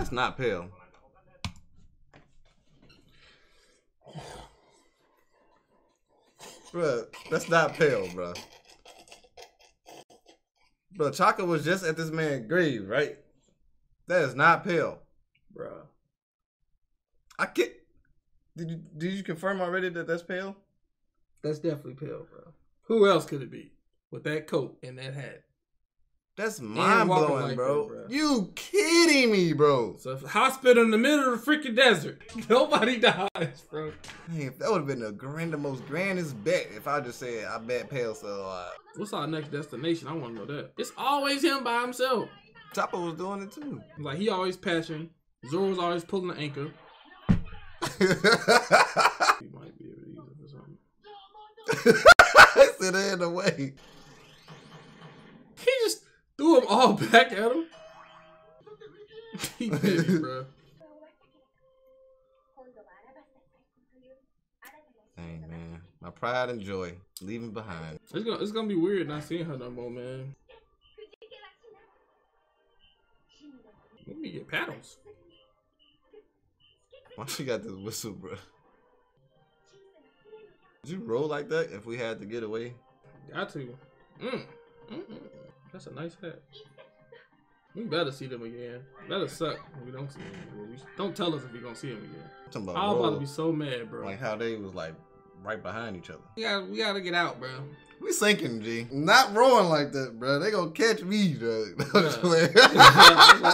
That's not Pell. Bruh, that's not Pell, bruh. Bro, Chaka was just at this man's grave, right? That is not Pell. Bruh. I can't. Did you did you confirm already that that's Pell? That's definitely Pell, bro. Who else could it be with that coat and that hat? That's mind blowing, like bro. that, bro. You kidding me, bro? It's a hospital in the middle of the freaking desert. *laughs* Nobody dies, bro. Man, that would have been the grand, the most grandest bet if I just said I bet Pell still alive. What's our next destination? I want to know that. It's always him by himself. Chopper was doing it too. Like he always patching. Zoro's always pulling the anchor. *laughs* He might be able to use it for something. *laughs* Sit in the way. He just Threw them all *laughs* back at him. *laughs* he did it, bro. Man. My pride and joy. Leaving behind. It's gonna, it's gonna be weird not seeing her no more, man. Let me get paddles. Why she got this whistle, bro? Did you roll like that if we had to get away? Got to. Mm. Mm -mm. That's a nice hat. We better see them again. That'll suck if we don't see them. again. We Don't tell us if we're gonna see them again. About I'm about to be so mad, bro. like how they was like right behind each other. we gotta, we gotta get out, bro. We sinking, G. Not rolling like that, bro. They gonna catch me, *laughs* *laughs* bro. Like,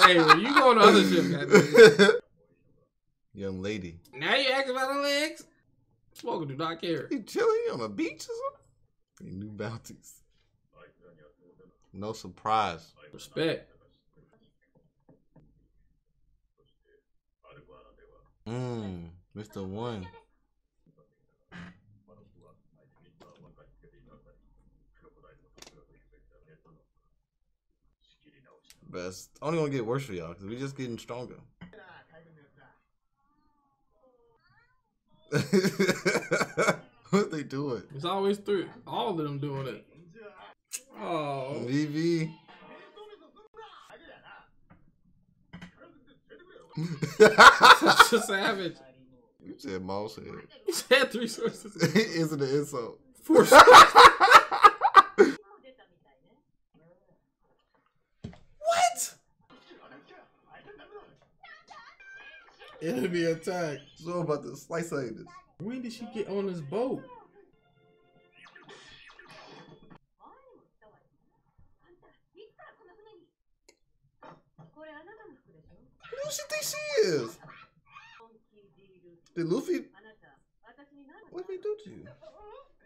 hey, when you going to other ship. *laughs* Young lady. Now you asking about the legs? Smoker do not care. You chilling on the beach or something? New bounties. No surprise. Respect. Mmm, Mr. One. Best. only gonna get worse for y'all because we just getting stronger. *laughs* what they doing? It's always three. All of them doing it. Oh, Vivi. such *laughs* a savage. you said mouse head. He said three sources. *laughs* Isn't an insult. Four sources. *laughs* What? Enemy attack. So about to slice this. When did she get on this boat? Who does she think she is? Did Luffy? What did he do to you?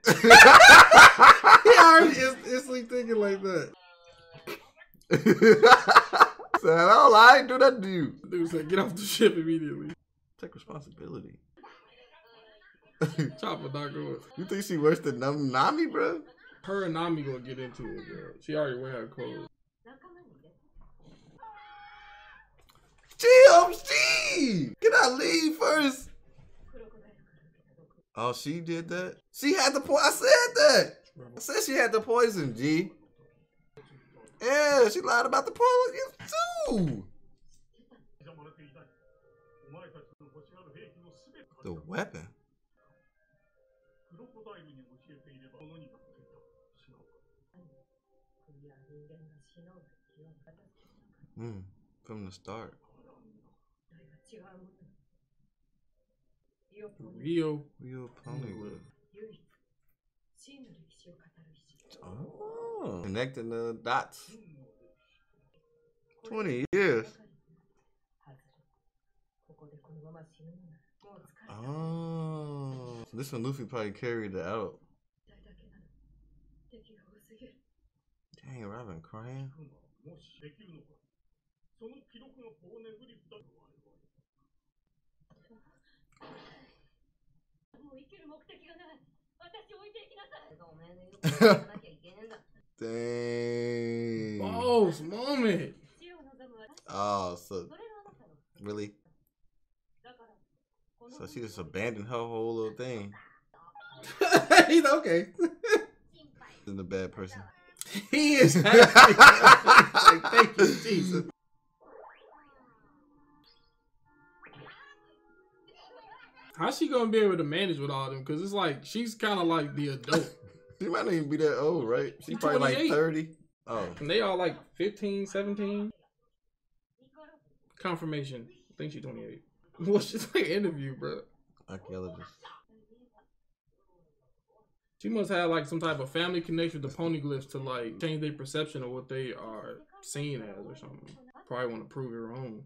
*laughs* He already is instantly thinking like that. *laughs* Said, oh, I ain't do that to you. Dude said, get off the ship immediately. Take responsibility. Chopper not going. You think she worse than Nami, bro? Her and Nami gonna get into it, bro. She already wear her clothes. Chill, Steve. Can I leave first? Oh, she did that. She had the poison. I said that. I said she had the poison. G. Yeah, she lied about the poison too. The weapon. Hmm. From the start. Rio. Real Poneglyph. Mm. Oh, connecting the dots. 20 years. Oh, so this one Luffy probably carried it out. Dang, Robin crying. Dang. Balls moment. Oh, so really? So she just abandoned her whole little thing. *laughs* He's okay. He's the bad person. He is. *laughs* like, thank you, Jesus. How's she gonna be able to manage with all them? Cause it's like she's kind of like the adult, *laughs* She might not even be that old, right? She's She's probably like 30. Oh. and they all like 15, 17. Confirmation. I think she's 28. *laughs* Well, she's like interview, bro. Archaeologist. She must have like some type of family connection to poneglyphs to like change their perception of what they are seen as or something. Probably want to prove it wrong.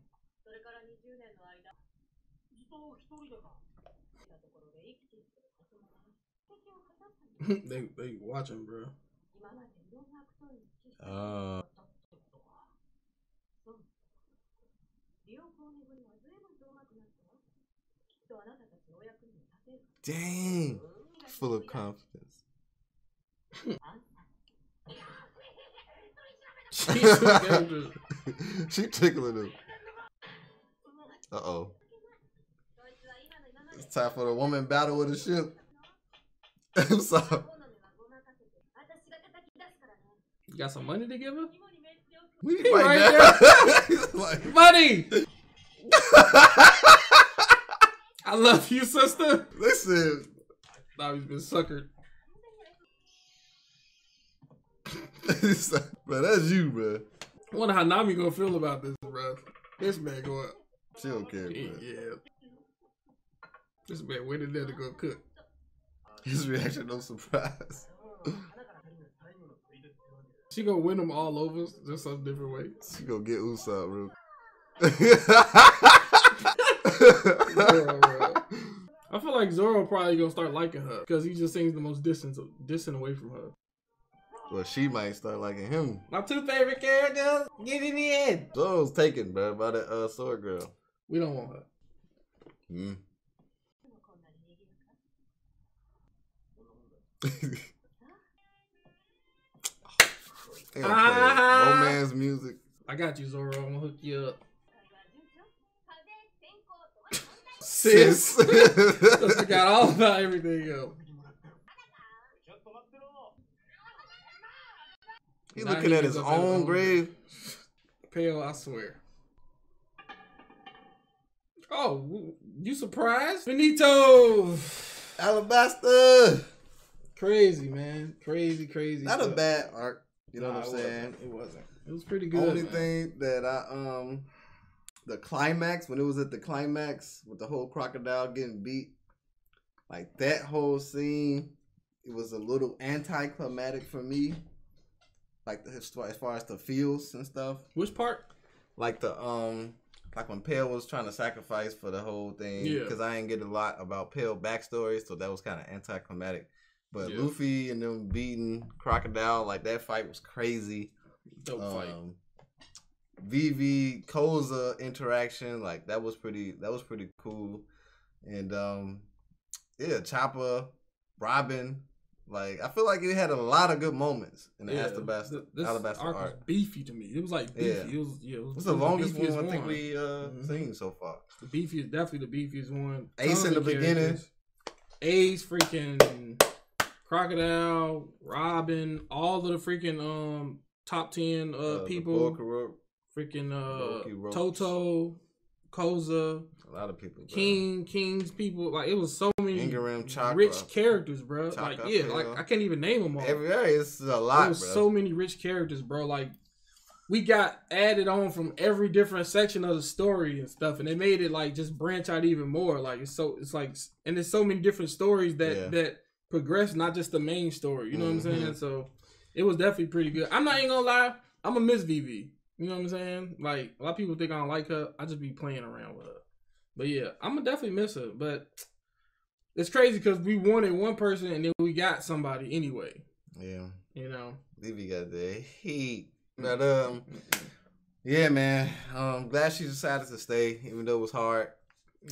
*laughs* they they watching, bro. Uh. Dang, full of confidence. *laughs* she tickling him. Uh oh. It's time for the woman battle with the ship. *laughs* so, you got some money to give her? We be right that. there. like, *laughs* money. *laughs* I love you, sister. Listen. Bobby's been suckered. bro, that's you, bro. I wonder how Nami gonna feel about this, bro. This man going. She don't care, bro. Yeah. This man went in there to go cook. His reaction, no surprise. *laughs* She gonna win them all over, just some different way. She gonna get Usopp real. Bro. *laughs* I feel like Zoro probably gonna start liking her because he just seems the most distant, distant away from her. Well, she might start liking him. My two favorite characters, get in the end. Zoro's taken, bro, by the uh, sword girl. We don't want her. Mm. they ah! romance music. I got you, Zoro. I'm gonna hook you up. Sis. *laughs* Forgot all about everything else. He's looking he at his own grave. Pell, I swear. Oh, you surprised? Benito! Alabasta! Crazy, man. Crazy, crazy. Not a bad arc. You know Nah, what I'm it saying? wasn't. It wasn't. It was pretty good. Only man. thing that I um the climax when it was at the climax with the whole crocodile getting beat, like that whole scene, it was a little anticlimactic for me. Like the, as far as the feels and stuff, Which part? like the um like when Pell was trying to sacrifice for the whole thing. Yeah. Because I didn't get a lot about Pell backstory, so that was kind of anticlimactic. But Yeah. Luffy and them beating Crocodile, like that fight was crazy. Dope fight. Um, Vivi Koza interaction, like that was pretty. That was pretty cool. And um, yeah, Chopper, Robin, like I feel like it had a lot of good moments in the Alabasta, th- this Alabasta arc was beefy to me. It was like beefy. Yeah. It was yeah. It was, It's the was longest beefiest one I think we uh Mhm. seen so far. The beefiest, definitely the beefiest one. Ace Tons in the beginning. Ace, freaking Crocodile, Robin, all of the freaking um top ten uh, Uh, people. Freaking uh Toto, Koza, a lot of people. bro. King, King's people. Like it was so many Igaram, Chaka. rich characters, bro. like yeah, like. I can't even name them all. Every area is a there lot, was bro. so many rich characters, bro. Like we got added on from every different section of the story and stuff, and they made it like just branch out even more. Like it's so it's like and there's so many different stories that Yeah. that progress, not just the main story. You know what I'm saying? Mhm. So it was definitely pretty good. I'm not even gonna lie, I'm a Miss Vivi. You know what I'm saying? Like a lot of people think I don't like her. I just be playing around with her. But yeah, I'm gonna definitely miss her. But it's crazy because we wanted one person and then we got somebody anyway. yeah, You know. Vivi got the heat. But um, yeah, man. Um, glad she decided to stay, even though it was hard.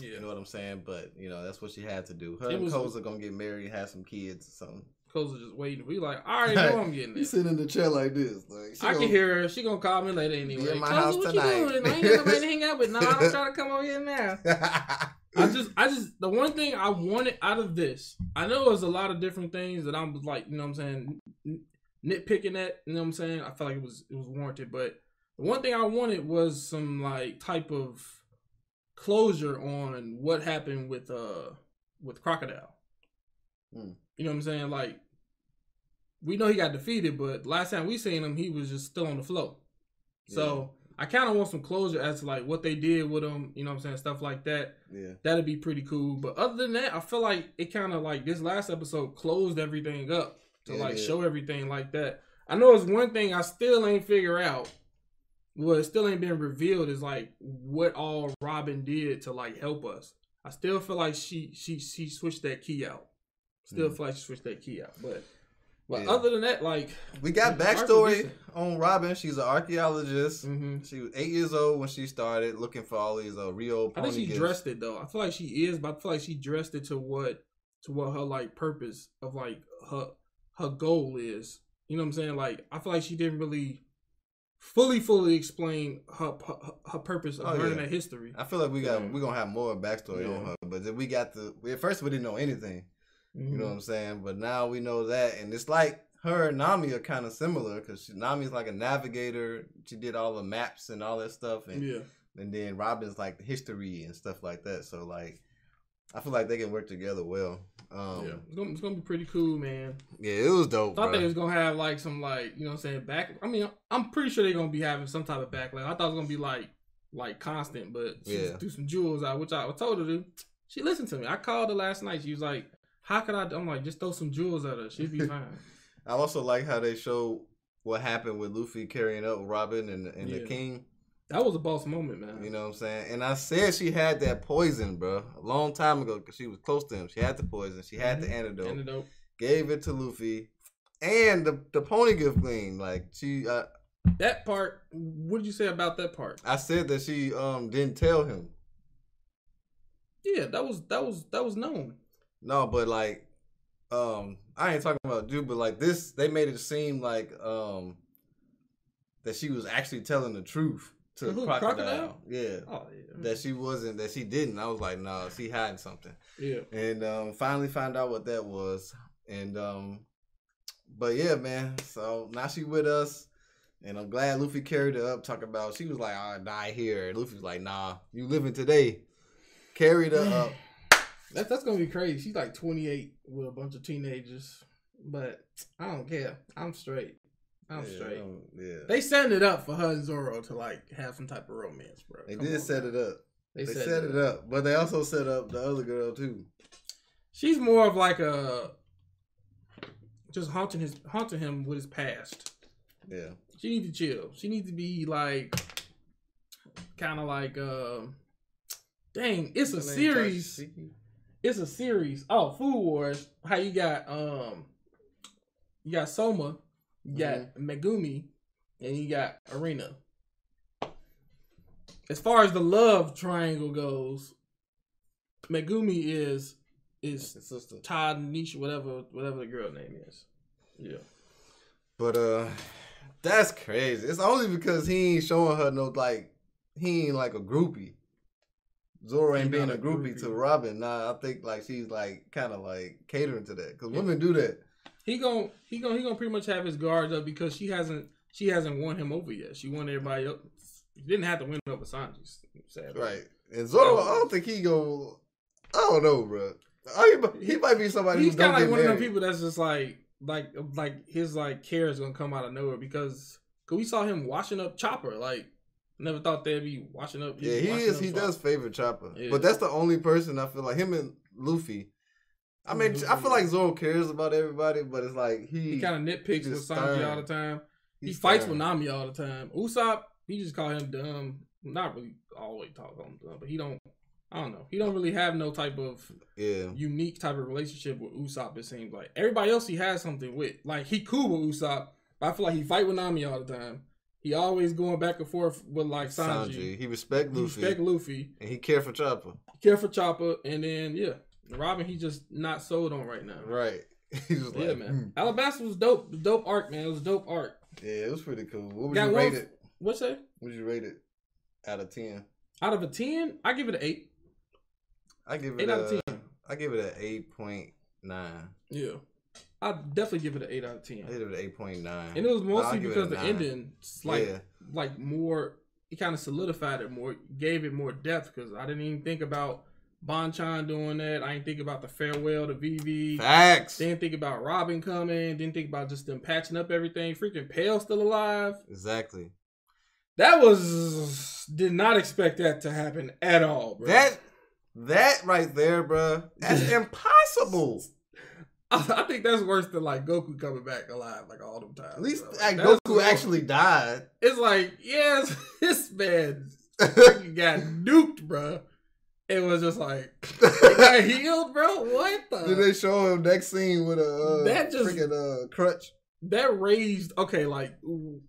Yeah. You know what I'm saying? But you know that's what she had to do. Her It and Koza gonna get married, have some kids or something. Cole's just waiting. We like, I already know I'm *laughs* getting You it. sit in the chair like this, like I can gonna- hear her. She gonna call me later anyway. in my house what tonight. you doing? I ain't got nobody to *laughs* hang out with. Nah, I'm trying to come over here now. *laughs* I just, I just, the one thing I wanted out of this, I know there's a lot of different things that I'm like, you know what I'm saying, nitpicking at, you know what I'm saying. I felt like it was, it was warranted, but the one thing I wanted was some like type of closure on what happened with, uh, with Crocodile. Hmm. You know what I'm saying? Like, we know he got defeated, but last time we seen him, he was just still on the float. So. I kind of want some closure as to like what they did with him. You know what I'm saying? Stuff like that. Yeah. That'd be pretty cool. But other than that, I feel like it kind of like this last episode closed everything up to Yeah, like did. show everything like that. I know it's one thing I still ain't figure out. Well, it still ain't been revealed is like what all Robin did to like help us. I still feel like she she she switched that key out. Still Mm. feel like she switched that key out. But but Yeah. other than that, like We got The arc is backstory on Robin. She's an archaeologist. mhm. She was eight years old when she started looking for all these uh, Rio I think she gifts. dressed it though. I feel like she is, but I feel like she dressed it to what to what her like purpose of like her her goal is. You know what I'm saying? Like I feel like she didn't really fully fully explain her her, her purpose of Oh, learning yeah. that history. I feel like we got Yeah. we're gonna have more backstory on her, but then we got the at first we didn't know anything. You Mm-hmm. know what I'm saying? But now we know that, and it's like her and Nami are kind of similar because Nami's like a navigator. She did all the maps and all that stuff, and yeah, and then Robin's like the history and stuff like that. So like, I feel like they can work together well. Um, yeah. It's gonna, it's gonna be pretty cool, man. yeah, it was dope. Thought bro. they was gonna have like some like you know what I'm saying back. I mean, I'm pretty sure they're gonna be having some type of backlash. I thought it was gonna be like like constant, but she Yeah. threw some jewels out, which I told her to. She listened to me. I called her last night. She was like, "How could I?" I'm like, "Just throw some jewels at her. She'd be fine." *laughs* I also like how they show what happened with Luffy carrying up Robin and and Yeah. the King. That was a boss moment, man. You know what I'm saying? And I said she had that poison, bro, a long time ago because she was close to him. She had the poison. She had the Mhm. antidote. Antidote. Gave it to Luffy, and the the pony gift queen. Like she, uh, That part. What did you say about that part? I said that she um didn't tell him. Yeah, that was that was that was known. No, but like, um, I ain't talking about you, but like this, they made it seem like um that she was actually telling the truth to To who, crocodile. Crocodile? Yeah. Oh yeah. That she wasn't, that she didn't. I was like, no, she hiding something. yeah. and um, finally found out what that was. And um, but yeah, man. So now she with us, and I'm glad Luffy carried her up. Talk about she was like, "I die here." And Luffy was like, "Nah, you living today." Carried her up. *sighs* That's that's gonna be crazy. She's like 28 with a bunch of teenagers, but I don't care. I'm straight. I'm yeah, straight. um, yeah, They setting it up for her and Zoro to like have some type of romance, bro. they Come did on, set man. it up. They, They, set, set it up, but they also set up the other girl too. She's more of like a just haunting his haunting him with his past. Yeah, She needs to chill. She needs to be like kind of like uh dang, it's a series. It's a series. Oh, Food Wars. How you got um you got Soma, you got Mm-hmm. Megumi, and you got Erina. As far as the love triangle goes, Megumi is is sister. Todd Nisha, whatever whatever the girl name is. Yeah. But uh that's crazy. It's only because he ain't showing her no like he ain't like a groupie. Zoro ain't being a a groupie, groupie. to Robin. Nah, I think like she's like kind of like catering to that because women do that. He gon' he gon' he gonna pretty much have his guards up because she hasn't she hasn't won him over yet. She won everybody up. He didn't have to win over Sanji. Sadly. Right. And Zoro, I don't think he go. I don't know, bro. Oh, he, might be somebody He's kind of like one of married. them people that's just like like like his like care is gonna come out of nowhere because cause we saw him washing up Chopper. Like never thought they'd be washing up. yeah, he is. He does favor Chopper, Yeah. but that's the only person I feel like him and Luffy. I mean, mm-hmm. I feel like Zoro cares about everybody, but it's like he He kind of nitpicks with Sanji all the time. He he's fights stern. with Nami all the time. Usopp, he just call him dumb. Not really always talk on him dumb, but he don't. I don't know. He don't really have no type of Yeah, unique type of relationship with Usopp. It seems like everybody else he has something with. Like he cool with Usopp, but I feel like he fight with Nami all the time. He always going back and forth with like Sanji. Sanji. He respect He Luffy, respect Luffy, and he care for Chopper. He care for Chopper, and then yeah, Robin he just not sold on right now. Right. *laughs* He's just Yeah, like, man. "Hmm." Alabasta was dope. Dope arc, man. It was dope arc. Yeah, it was pretty cool. What would Got you one- rate it? What's that? What would you rate it out of ten? Out of a ten, I give it an eight. I give it Eight a, out of ten. I give it an eight point nine. Yeah, I definitely give it an eight out of ten. I give it an eight point nine. And it was mostly because the nine. ending, like, yeah, like more. It kind of solidified it more, gave it more depth. Because I didn't even think about Bonchan doing that. I didn't think about the farewell to Vivi. facts. Didn't think about Robin coming. Didn't think about just them patching up everything. Freaking Pell still alive. Exactly. That was did not expect that to happen at all, bro. That that right there, bro. That's *laughs* impossible. I, I think that's worse than like Goku coming back alive like all the time. At least bro. like, Goku wrong. actually died. It's like yes, *laughs* this man *laughs* freaking got nuked, bro. It was just like *laughs* got healed, bro. What the? Then they show him next scene with a uh, That just- freaking uh, crutch. that raised okay like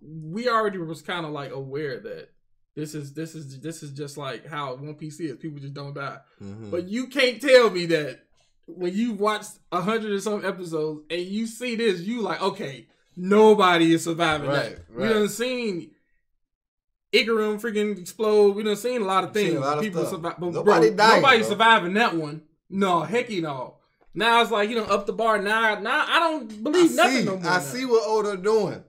we already was kind of like aware that this is this is this is just like how one piece is people just don't die Mhm. but you can't tell me that when you've watched a hundred or some episodes and you see this you like okay nobody is surviving Right, that right. we done seen Igaram freaking explode. We done seen a lot of things. lot of People survive, but Nobody bro, dying, nobody bro. surviving that one. No, hecky no. Now it's like you know up the bar. Now, now I don't I believe nothing see, no more. I now. see what Oda doing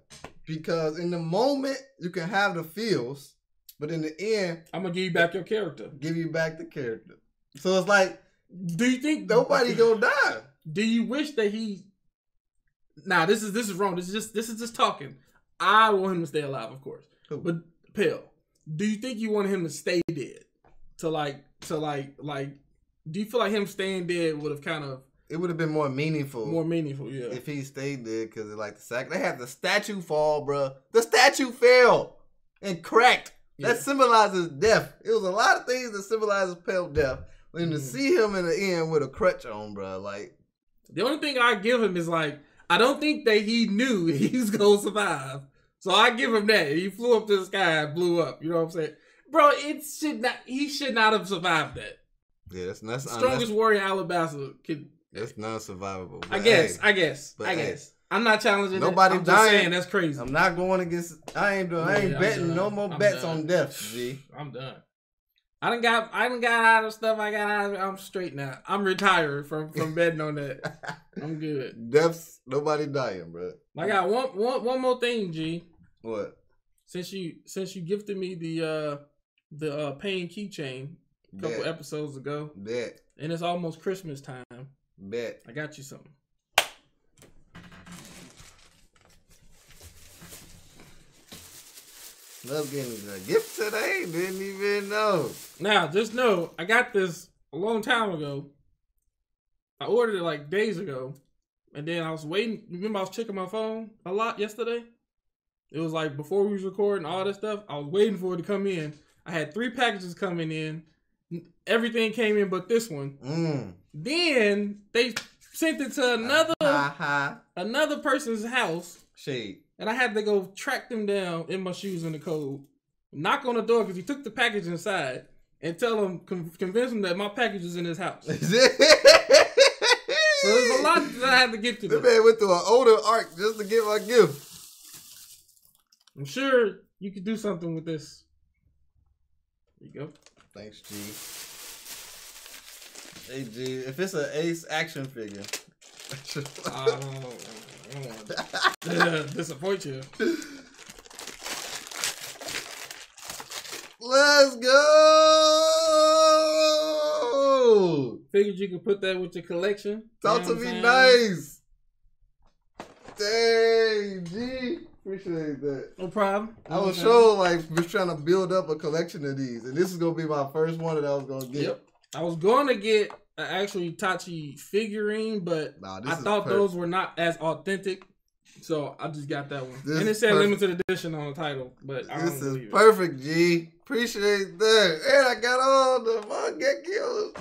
because in the moment you can have the feels, but in the end, I'm gonna give you back your character. give you back the character. So it's like Do you think nobody gonna die. Do you wish that he? Nah, this is this is wrong. This is just this is just talking. I want him to stay alive, of course. Who? But Pell, do you think you want him to stay dead? To like to like like, do you feel like him staying dead would have kind of It would have been more meaningful more meaningful? Yeah. if he stayed there because like the sack. They had the statue fall, bruh. The statue fell and cracked. Yeah. That symbolizes death. It was a lot of things that symbolizes Pell death. When to Mhm. see him in the end with a crutch on, bruh, like The only thing I give him is like I don't think that he knew *laughs* he was gonna survive. So I give him that. He flew up to the sky and blew up. You know what I'm saying? Bro, it should not he should not have survived that. yeah, that's that's Strongest warrior in Alabama could That's non survivable. I guess, I guess, but I hey, guess. I'm not challenging nobody just dying. saying that's crazy. I'm not going against. I ain't doing. I ain't Yeah, betting done. no more I'm bets done. on death. G. I'm done. I done got I done got out of stuff I got out of I'm straight now. I'm retired from from betting on that. *laughs* I'm good. Deaths. Nobody dying, bro. I got one one one more thing, G. What? Since you since you gifted me the uh the uh pain keychain a couple Bet. episodes ago, Bet. and it's almost Christmas time, Bet. I got you something. Love getting a gift today. Didn't even know. Now, just know I got this a long time ago. I ordered it like days ago, and then I was waiting. Remember, I was checking my phone a lot yesterday. It was like before we was recording all this stuff. I was waiting for it to come in. I had three packages coming in. Everything came in but this one. Mm. Then they sent it to another ha. another person's house, Shade. and I had to go track them down in my shoes in the cold. knock on the door because he took the package inside, and tell them con- convince them that my package is in his house. *laughs* So there's a lot that I had to get to. The man went through an older arc just to get my gift. I'm sure you could do something with this. There you go. Thanks, G. Hey, G. If it's an Ace action figure. I don't, I don't want to disappoint you. Let's go. Figured you could put that with your collection. Talk You to me saying? nice. Dang, G. Appreciate that. No problem. I was sure like was trying to build up a collection of these, and this is gonna be my first one that I was gonna get. Yep. I was going to get an actual Itachi figurine, but Nah, I thought perfect. those were not as authentic, so I just got that one. This and it said perfect. limited edition on the title, but I don't This is believe it. perfect, G. Appreciate that. And I got all the Mangekyo.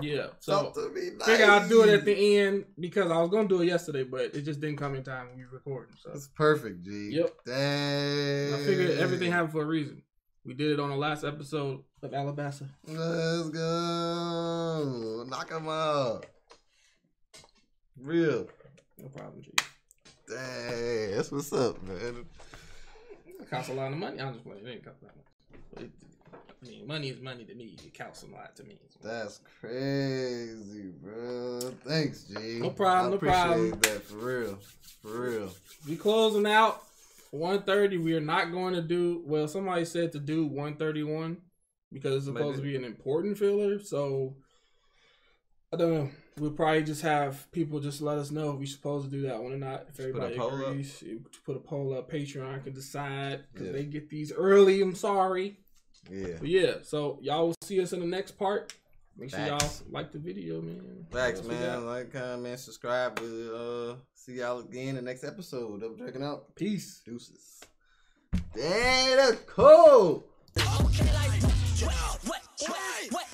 Yeah, so nice. figure I'll do it at the end because I was gonna do it yesterday, but it just didn't come in time when we recording. So That's perfect, G. Yep. Dang. I figured everything happened for a reason. We did it on the last episode of Alabasta. Let's go. Knock him out. Real. No problem, G. Dang. That's what's up, man. It costs a lot of money. I'm just playing. It ain't cost that much. I mean, money is money to me. It counts a lot to me. That's crazy, bro. Thanks, G. No problem, I no appreciate problem. that for real. For real. We closing out 130. We are not going to do well. Somebody said to do 131 because it's supposed Maybe. to be an important filler. So I don't know. we'll probably just have people just let us know if we're supposed to do that one or not. If everybody put a everybody poll up. agrees, put a poll up. Patreon can decide because Yeah. they get these early. I'm sorry, Yeah. but yeah. So y'all will see us in the next part. Make sure Facts. y'all like the video, man. What Facts, man. Like, comment, subscribe. Uh, see y'all again in the next episode. Double checking out. Peace. Deuces. Dang, that's cool. Okay, like, what, what, what,